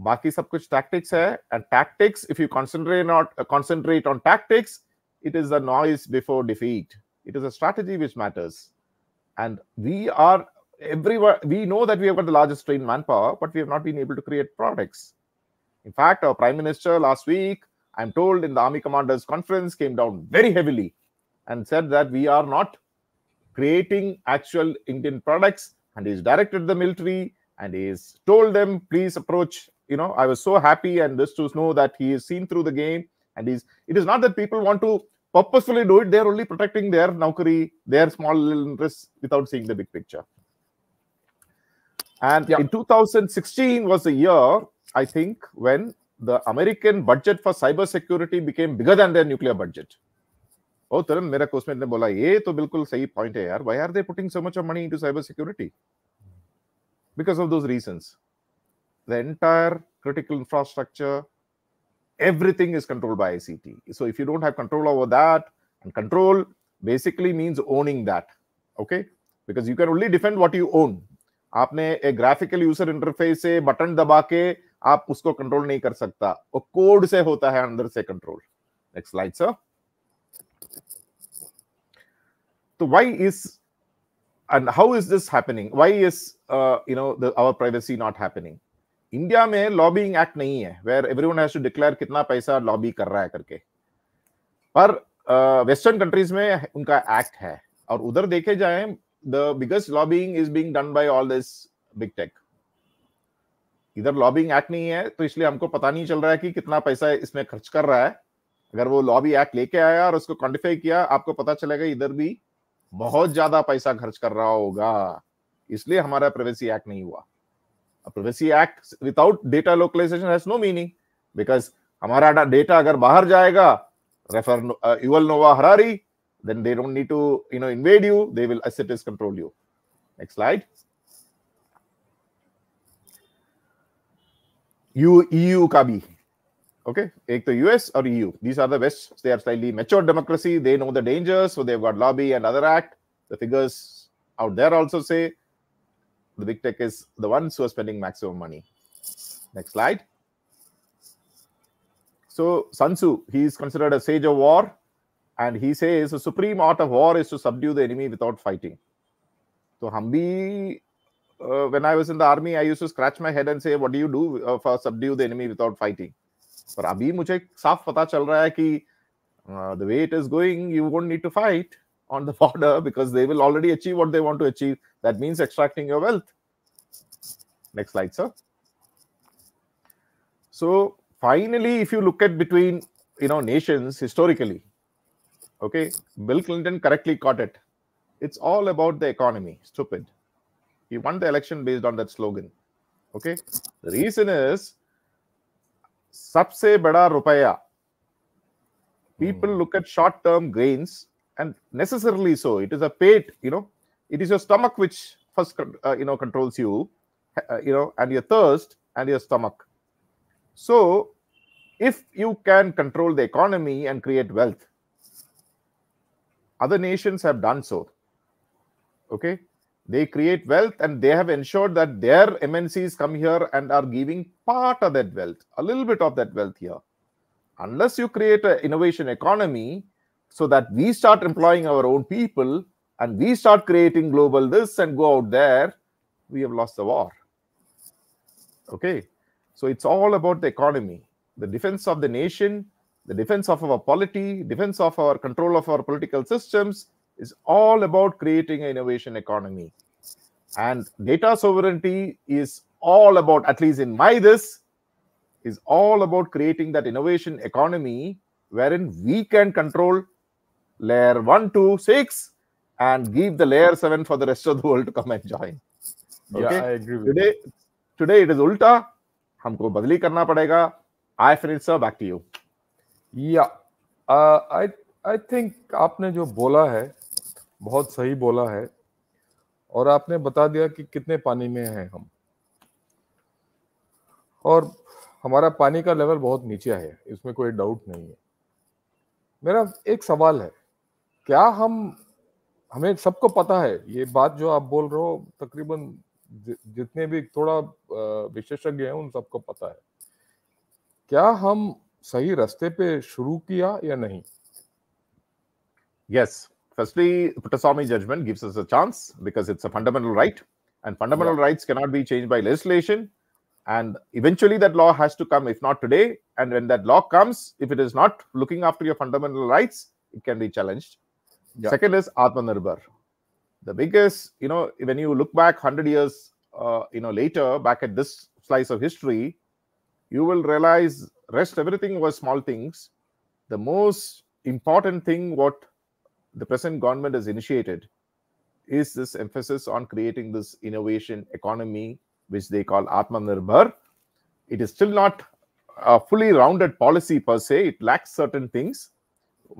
बाकी सब कुछ tactics है, and tactics, if you concentrate not uh, concentrate on tactics, it is the noise before defeat. It is a strategy which matters. And we are everywhere we know that we have got the largest trained manpower but we have not been able to create products in fact our prime minister last week i'm told in the army commanders conference came down very heavily and said that we are not creating actual indian products and he's directed the military and he's told them please approach you know i was so happy and this to know that he is seen through the game and he's it is not that people want to purposefully do it they're only protecting their naukari their small interests without seeing the big picture and Yeah. in 2016 was the year, I think, when the American budget for cyber security became bigger than their nuclear budget. Oh, Tarun, मेरा coursemate ने बोला ये तो बिल्कुल सही point है यार. Why are they putting so much of money into cyber security? Because of those reasons. The entire critical infrastructure, everything is controlled by ICT. So if you don't have control over that, and control basically means owning that. Okay? Because you can only defend what you own. आपने एक graphical user interface से button दबा के आप उसको control नहीं कर सकता वो कोड से होता है अंदर से कंट्रोल नेक्स्ट स्लाइड सर तो why is and how is this happening why is uh, you know the, our privacy not happening India में लॉबिंग एक्ट नहीं है where everyone has to declare कितना पैसा लॉबी कर रहा है करके। पर वेस्टर्न uh, कंट्रीज़ में उनका एक्ट है और उधर देखे जाए the biggest lobbying is being done by all this big tech इधर लॉबिंग एक्ट नहीं है तो इसलिए हमको पता नहीं चल रहा है कि कितना पैसा इसमें खर्च कर रहा है। अगर वो लॉबी एक्ट लेके आया और उसको क्वान्टिफाई किया आपको पता चलेगा इधर भी बहुत ज़्यादा पैसा खर्च कर रहा होगा। इसलिए हमारा प्राइवेसी एक्ट नहीं हुआ। privacy act without data localization has no meaning because our data अगर bahar jayega refer uh, Yuval Noah Harari then they don't need to you know invade you they will as it is control you. Next slide. You EU का भी okay? एक तो US or EU these are the west they are slightly mature democracy. They know the dangers so they've got lobby and other act. The figures out there also say the big tech is the ones who are spending maximum money next slide so sun tzu he is considered a sage of war and he says the supreme art of war is to subdue the enemy without fighting so humbi uh, when i was in the army i used to scratch my head and say what do you do uh, for subdue the enemy without fighting पर अभी मुझे साफ पता चल रहा है कि uh, the way it is going you won't need to fight on the border [LAUGHS] because they will already achieve what they want to achieve that means extracting your wealth next slide sir so finally if you look at between you know nations historically okay bill clinton correctly caught it it's all about the economy stupid he won the election based on that slogan okay the reason is सबसे बड़ा रुपया people look at short term gains and necessarily so it is a paid you know it is your stomach which first uh, you know controls you uh, you know and your thirst and your stomach so if you can control the economy and create wealth other nations have done so okay they create wealth and they have ensured that their MNCs come here and are giving part of that wealth, a little bit of that wealth here. Unless you create an innovation economy so that we start employing our own people and we start creating global this and go out there, we have lost the war. Okay. So it's all about the economy, the defense of the nation, the defense of our polity, defense of our control of our political systems, is all about creating an innovation economy. And data sovereignty is all about, at least in my this, is all about creating that innovation economy wherein we can control layer 1 to 6 and give the layer 7 for the rest of the world to come and join. Okay? Yeah, I agree with today, you. Today it is ulta. हमको बदली करना पड़ेगा. I finish sir back to you. Yeah, uh, I I think आपने जो बोला है बहुत सही बोला है और आपने बता दिया कि कितने पानी में हैं हम और हमारा पानी का लेवल बहुत नीचे है इसमें कोई डाउट नहीं है मेरा एक सवाल है क्या हम हमें सबको पता है ये बात जो आप बोल रहे हो तकरीबन जितने भी थोड़ा विशेषज्ञ हैं उन सबको पता है। क्या हम सही रास्ते पे शुरू किया या नहीं? Yes firstly Puttaswamy judgment gives us a chance because it's a fundamental right and fundamental rights can not be change by legislation and eventually that law has to come if not today and when that law comes if it is not looking after your fundamental rights it can be challenged Yeah. Second is Atmanirbhar. The biggest, you know, when you look back 100 years, uh, you know, later, back at this slice of history, you will realize rest everything was small things. The most important thing what the present government has initiated is this emphasis on creating this innovation economy, which they call Atmanirbhar. It is still not a fully rounded policy per se. It lacks certain things.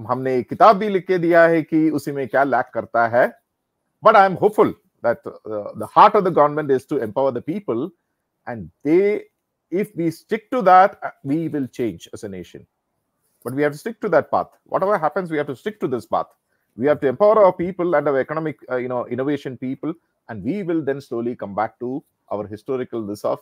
हमने किताब भी लिख के दिया है कि उसी में क्या लैक करता है but i am hopeful that uh, the heart of the government is to empower the people and they if we stick to that we will change as a nation but we have to stick to that path whatever happens we have to stick to this path we have to empower our people and our economic uh, you know innovation people and we will then slowly come back to our historical this of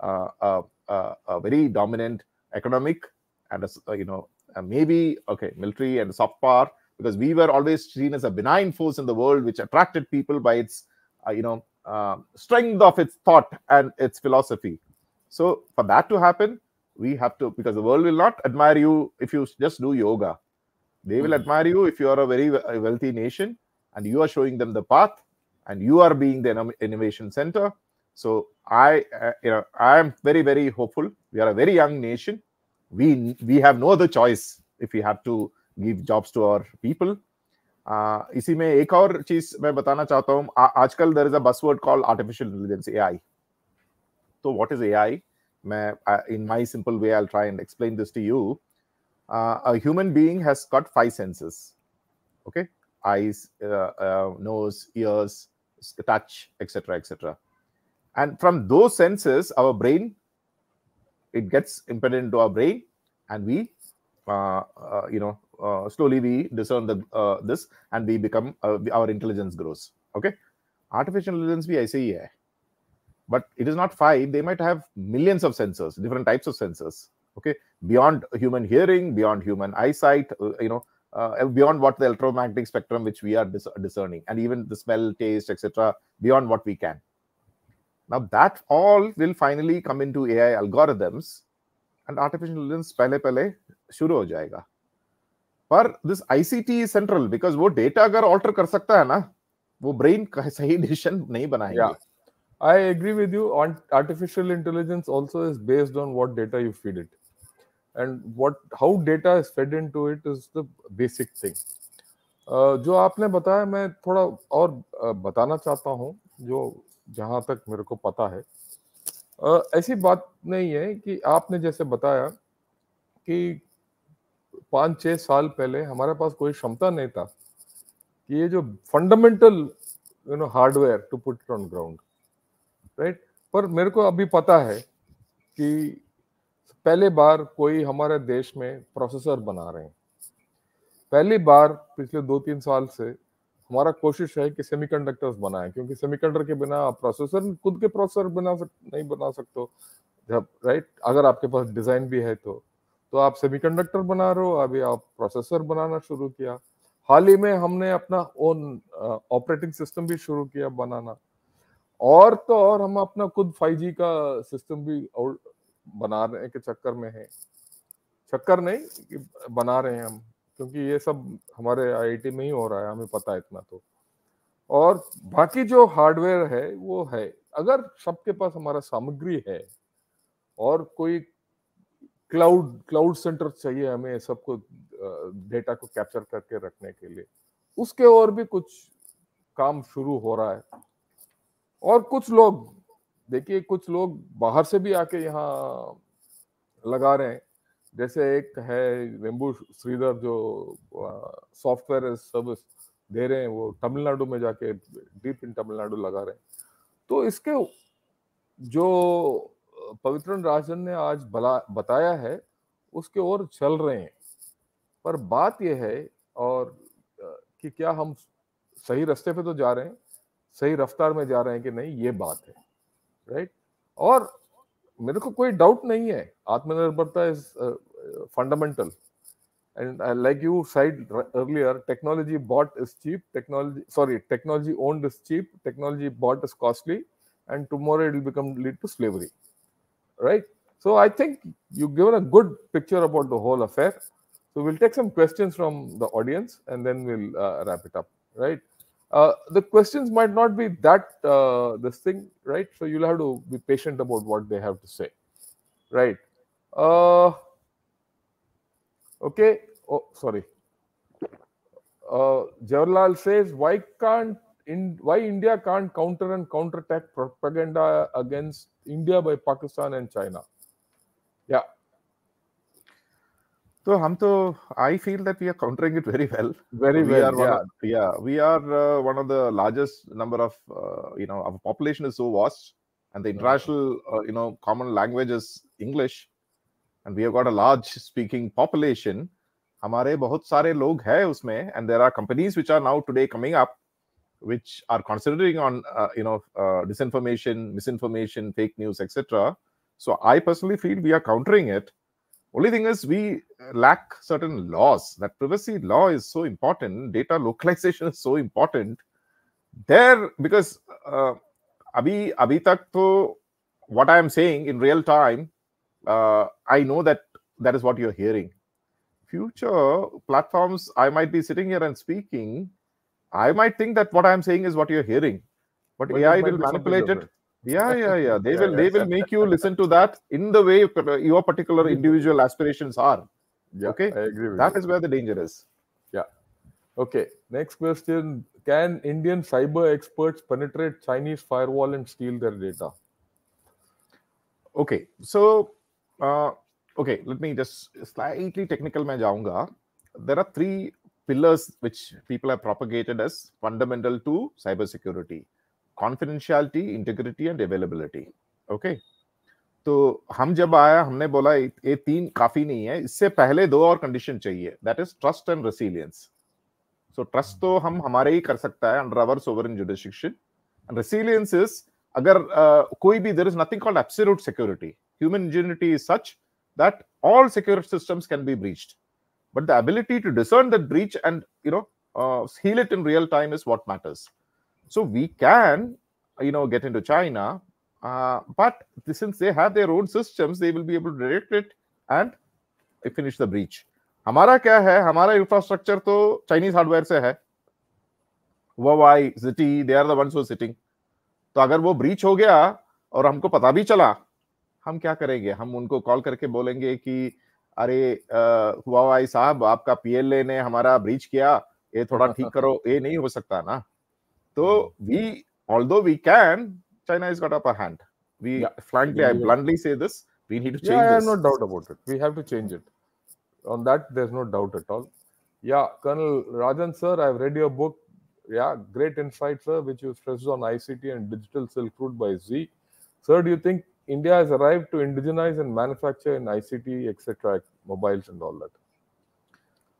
uh, uh, uh a very dominant economic and a, uh, you know maybe okay military and soft power because we were always seen as a benign force in the world which attracted people by its uh, you know strength of its thought and its philosophy so for that to happen we have to because the world will not admire you if you just do yoga they will hmm. admire you if you are a very wealthy nation and you are showing them the path and you are being the innovation center. So I, uh, you know, I am very, very hopeful. We are a very young nation We we have no other choice if we have to give jobs to our people. Uh, इसी में एक और चीज मैं बताना चाहता हूँ आजकल there is a buzzword call artificial intelligence AI तो व्हाट इज एआई मैं in my simple way I will try and explain this to you uh, a human being has got five senses okay eyes uh, uh, nose ears touch etc etc and from those senses our brain it gets embedded into our brain and we uh, uh, you know uh, slowly we discern the this and we become our intelligence grows okay? Artificial intelligence bhi aise hi hai but it is not five they might have millions of sensors different types of sensors okay? Beyond human hearing beyond human eyesight uh, you know uh, beyond what the electromagnetic spectrum which we are dis discerning and even the smell taste etc beyond what we can now that all will finally come into ai algorithms and artificial intelligence pehle pehle shuru ho jayega पर this ICT is central because वो data अगर alter कर सकता है ना वो brain सही decision नहीं बनाएगा I agree with you. On artificial intelligence also is based on what data you feed it. And what how data is fed into it is the basic thing जो आपने बताया मैं थोड़ा और बताना चाहता हूँ जो जहाँ तक मेरे को पता है। uh, ऐसी बात नहीं है कि आपने जैसे बताया कि पाँच छः साल पहले हमारे पास कोई क्षमता नहीं था कि ये जो fundamental you know hardware to put on ground right पर मेरे को अभी पता है कि पहली बार कोई हमारे देश में प्रोसेसर बना रहे हैं। पहली बार पिछले दो तीन साल से हमारा कोशिश है कि सेमीकंडक्टर्स बनाएँ, क्योंकि सेमीकंडक्टर के बिना आप प्रोसेसर खुद के प्रोसेसर बना सक, नहीं बना सकते हो। जब राइट अगर आपके पास डिज़ाइन भी है तो तो आप सेमीकंडक्टर बना रहे हो, अभी आप प्रोसेसर बनाना शुरू किया। हाल ही में हमने अपना ओन ऑपरेटिंग सिस्टम भी शुरू किया बनाना। और तो और हम अपना खुद 5G का सिस्टम भी बनाने के चक्कर में है। चक्कर नहीं बना रहे हैं हम। क्योंकि ये सब हमारे आईआईटी में ही हो रहा है, हमें पता है इतना तो। और बाकी जो हार्डवेयर है, वो है। अगर सबके पास हमारा सामग्री है और कोई क्लाउड क्लाउड सेंटर चाहिए हमें सबको डेटा को कैप्चर करके रखने के लिए, उसके और भी कुछ काम शुरू हो रहा है। और कुछ लोग, देखिए कुछ लोग बाहर से भी आके यहाँ लगा रहे हैं। जैसे एक है वेम्बू श्रीधर जो सॉफ्टवेयर सर्विस दे रहे हैं, वो तमिलनाडु में जाके डीप इन तमिलनाडु लगा रहे हैं। तो इसके जो पवित्रन राजन ने आज बला, बताया है, उसके और चल रहे हैं। पर बात यह है और कि क्या हम सही रास्ते पे तो जा रहे हैं, सही रफ्तार में जा रहे हैं कि नहीं, ये बात है राइट और मेरे को कोई डाउट नहीं है। आत्मनिर्भरता is fundamental and I like you said earlier technology bought is cheap technology sorry technology owned is cheap technology bought is costly and tomorrow it become lead to slavery right so I think you given a good picture about the whole affair so will take some question from the audience and then will wrap it up right uh, the questions might not be that uh, this thing right? So you'll have to be patient about what they have to say right? Uh, okay. Oh sorry. Uh, Jawaharlal says why can't in why India can't counter and counterattack propaganda against India by Pakistan and China? Yeah so hum to i feel that we are countering it very well very we well are one yeah of, yeah we are uh, one of the largest number of uh, you know our population is so vast and the international uh, you know common language is english and we have got a large speaking population हमारे बहुत सारे लोग हैं उसमें and there are companies which are now today coming up which are considering on uh, you know uh, disinformation misinformation fake news etc so i personally feel we are countering it only thing is we lack certain laws that privacy law is so important data localization [LAUGHS] is so important there because uh, abhi abhi tak to what i am saying in real time uh, I know that that is what you're hearing. Future platforms, I might be sitting here and speaking. I might think that what I'm saying is what you're hearing, but, But AI will manipulate it. Yeah, yeah, yeah. They Yeah, will, yeah. they will make you listen to that in the way your particular individual aspirations are. yeah Okay. I agree with That you. is where the danger is. Yeah okay, next question. Can Indian cyber experts penetrate Chinese firewall and steal their data? Okay, so uh, okay, let me just slightly technical mein jaunga. There are three pillars which people have propagated as fundamental to cybersecurity: confidentiality, integrity, and availability. Okay. तो हम जब आया हमने बोला ये ये तीन काफ़ी नहीं है इससे पहले दो और कंडीशन चाहिए that is trust and resilience so trust तो हम हमारे ही कर सकता है under our sovereign jurisdiction and resilience is अगर uh, कोई भी there is nothing called absolute security ingenuity is such that all secure systems can be breached but the ability to discern that breach and you know uh, heal it in real time is what matters so we can you know get into china uh, but since they have their own systems they will be able to detect it and finish the breach हमारा क्या है हमारा infrastructure तो Chinese hardware से है Huawei, ZTE, they are the ones who are sitting. तो अगर वो ब्रीच हो गया और हमको पता भी चला हम क्या करेंगे हम उनको कॉल करके बोलेंगे कि अरे हुआ साहब आपका पीएलए ने हमारा ब्रीच किया ये थोड़ा ठीक करो ये नहीं हो सकता ना So we, although we can, China has got upper hand. We yeah. frankly, yeah. I bluntly say this: we need to change. Yeah, I have no doubt about it. We have to change it. On that, there's no doubt at all. Yeah, Colonel Rajan sir, I've read your book. Yeah, great insight, sir, which you stressed on ICT and digital Silk Route by Z. Sir, do you think India has arrived to indigenize and manufacture in ICT, etc., mobiles and all that?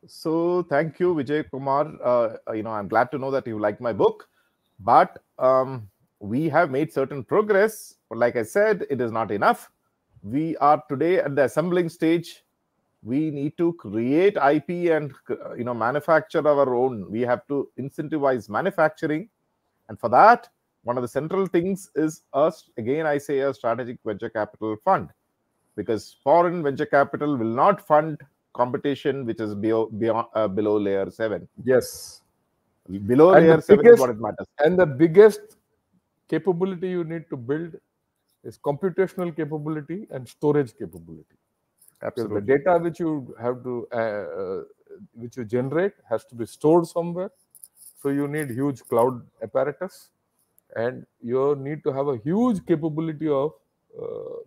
So, thank you, Vijay Kumar. Uh, you know, I'm glad to know that you liked my book but um, we have made certain progress. But like I said, it is not enough. We are today at the assembling stage. We need to create IP and you know manufacture our own. We have to incentivize manufacturing, and for that, one of the central things is us again. I say a strategic venture capital fund, because foreign venture capital will not fund competition which is below beyond, uh, below layer 7 yes below And the layer 7 is what it matters. and the biggest capability you need to build is computational capability and storage capability. Because the data which you have to uh, uh, which you generate has to be stored somewhere. So you need huge cloud apparatus and you need to have a huge capability of uh,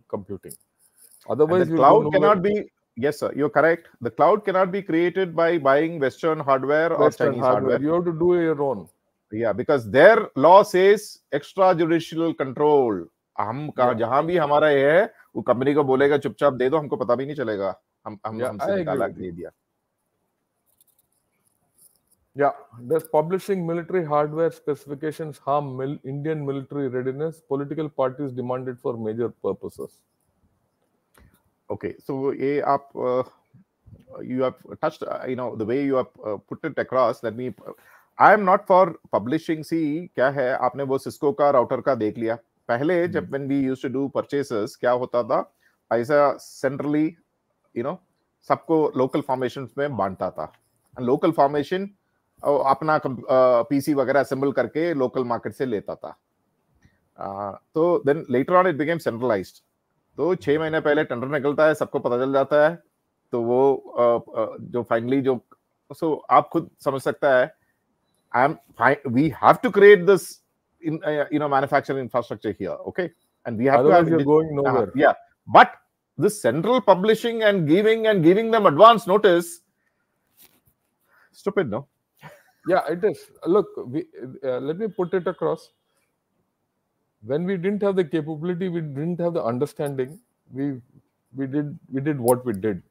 computing. Otherwise cloud cannot be yes sir you're correct the cloud cannot be created by buying western hardware Western or chinese hardware. hardware, you have to do your own yeah because their law says extrajudicial control हम कहा Yeah. जहाँ भी हमारा ये है वो company को बोलेगा चुपचाप दे दो हमको पता भी नहीं चलेगा हम हम Yeah, हमसे निकाला दे दिया Yeah, does publishing military hardware specifications harm mil- Indian military readiness? Political parties demanded for major purposes. okay so a up uh, you have touched uh, you know the way you have uh, put it across let me I am not for publishing see क्या है? आपने वो Cisco का router का देख लिया। पहले हम्म। जब when we used to do purchases क्या होता था? पैसा सेंट्रली यू नो सबको लोकल फॉर्मेशन में बांटता था। लोकल फॉर्मेशन अपना पीसी वगैरह असेंबल करके लोकल मार्केट से लेता था। तो then later on it became centralised तो छह महीने पहले टेंडर निकलता है सबको पता चल जाता है। तो वो जो फाइनली जो सो आप खुद समझ सकता है I am we have to create this you know manufacturing infrastructure here okay and we have to going nowhere या but the central publishing and giving and giving them advance notice stupid no या it is look let me put it across When we didn't have the capability, we didn't have the understanding. We we did we did what we did,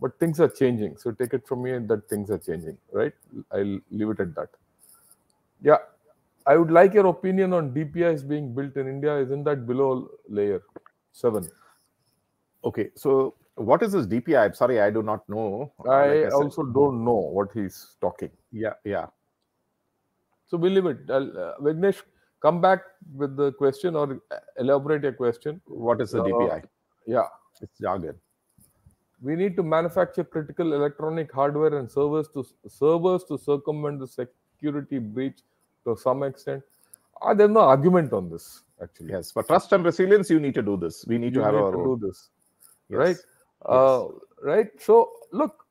but things are changing. So take it from me that things are changing, right? I'll leave it at that. Yeah, I would like your opinion on DPIs being built in India. Isn't that below layer seven? okay so what is this dpi i'm sorry i do not know I like said- also don't know what he's talking. yeah yeah So we'll it. I'll, uh, Vignesh, come back with the question or uh, elaborate your question. what is the Uh, dpi Yeah, it's jargon we need to manufacture critical electronic hardware and servers to servers to circumvent the security breach to some extent. Uh, there's no argument on this actually. Yes, for trust and resilience, you need to do this. We need You to have need our to own. do this, Yes. right? Uh, right. So look,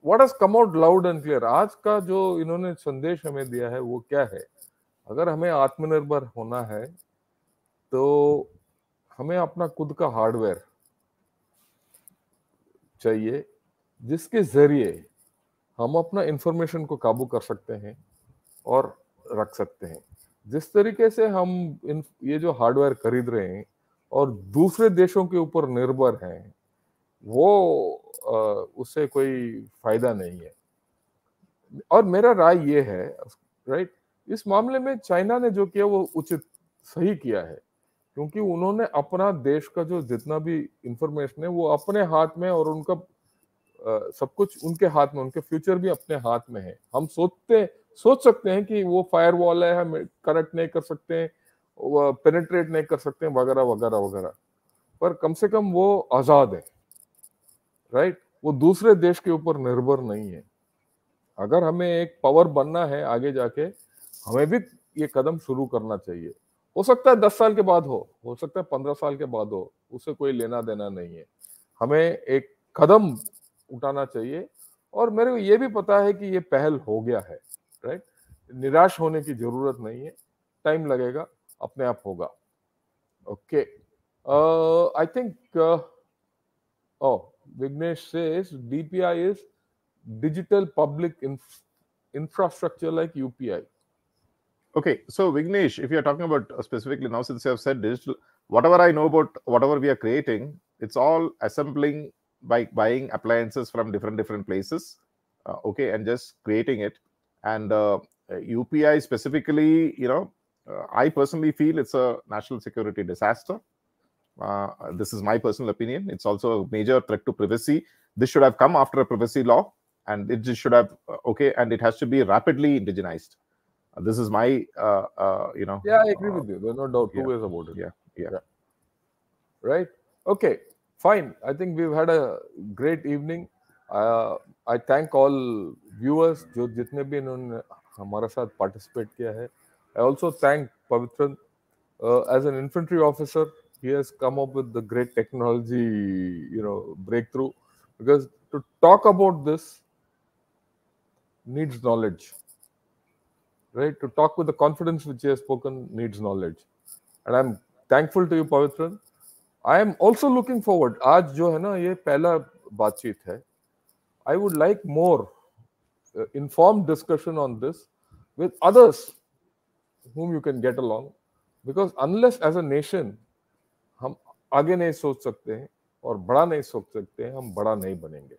what has come out loud and clear. आज का जो इन्होंने संदेश हमें दिया है वो क्या है अगर हमें आत्मनिर्भर होना है तो हमें अपना खुद का हार्डवेयर चाहिए, जिसके ज़रिए हम अपना इंफॉर्मेशन को काबू कर सकते हैं और रख सकते हैं। जिस तरीके से हम इन, ये जो हार्डवेयर खरीद रहे हैं और दूसरे देशों के ऊपर निर्भर हैं, वो उससे कोई फ़ायदा नहीं है। और मेरा राय ये है, राइट इस मामले में चाइना ने जो किया वो उचित सही किया है क्योंकि उन्होंने अपना देश का जो जितना भी इंफॉर्मेशन है वो अपने हाथ में और उनका अ, सब कुछ उनके हाथ में उनके फ्यूचर भी अपने हाथ में है। हम सोचते सोच सकते हैं कि वो फायर वॉल है हम कनेक्ट नहीं कर सकते पेनिट्रेट नहीं कर सकते वगैरह वगैरह वगैरह। पर कम से कम वो आज़ाद है राइट वो दूसरे देश के ऊपर निर्भर नहीं है। अगर हमें एक पावर बनना है आगे जाके हमें भी ये कदम शुरू करना चाहिए। हो सकता है दस साल के बाद हो हो सकता है पंद्रह साल के बाद हो उससे कोई लेना देना नहीं है। हमें एक कदम उठाना चाहिए और मेरे को ये भी पता है कि ये पहल हो गया है राइट निराश होने की ज़रूरत नहीं है, टाइम लगेगा, अपने आप होगा। Okay I think oh vignesh says dpi is digital public inf- infrastructure like upi Okay, so Vignesh, if you're talking about uh, specifically now, since you have said digital, whatever I know about whatever we are creating, it's all assembling by buying appliances from different different places. uh, okay, and just creating it. And uh, UPI specifically, you know, uh, I personally feel it's a national security disaster. Uh, this is my personal opinion. It's also a major threat to privacy. This should have come after a privacy law, and it just should have uh, okay, and it has to be rapidly indigenized Uh, this is my, uh, uh, you know. Yeah, I agree uh, with you. There's no doubt, two yeah, ways about it. yeah, yeah. Right? Okay, fine. I think we've had a great evening. Uh, I thank all viewers जो जितने भी इन्होंने हमारे साथ participate किया है. I also thank Pavitran uh, as an infantry officer. He has come up with the great technology, you know, breakthrough. Because to talk about this needs knowledge, Right? To talk with the confidence which he has spoken needs knowledge. And I'm thankful to you, Pavitran. I am also looking forward. आज जो है ना ये पहला है. I would like more uh, informed discussion on this with others whom you can get along because unless as a nation हम आगे नहीं सोच सकते हैं और बड़ा नहीं सोच सकते हैं हम बड़ा नहीं बनेंगे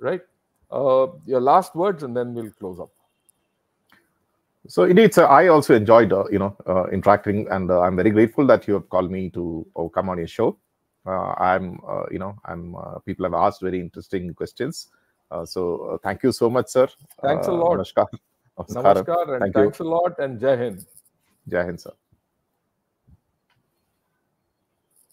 right uh, your last words and then we'll close up So indeed, sir, I also enjoyed, uh, you know, uh, interacting, and uh, I'm very grateful that you have called me to uh, come on your show. Uh, I'm, uh, you know, I'm. Uh, people have asked very interesting questions. Uh, so uh, thank you so much, sir. Thanks a lot. Namaskar. Namaskaram. namaskar and Thank you. thanks a lot and jai hind Jai Hind, sir.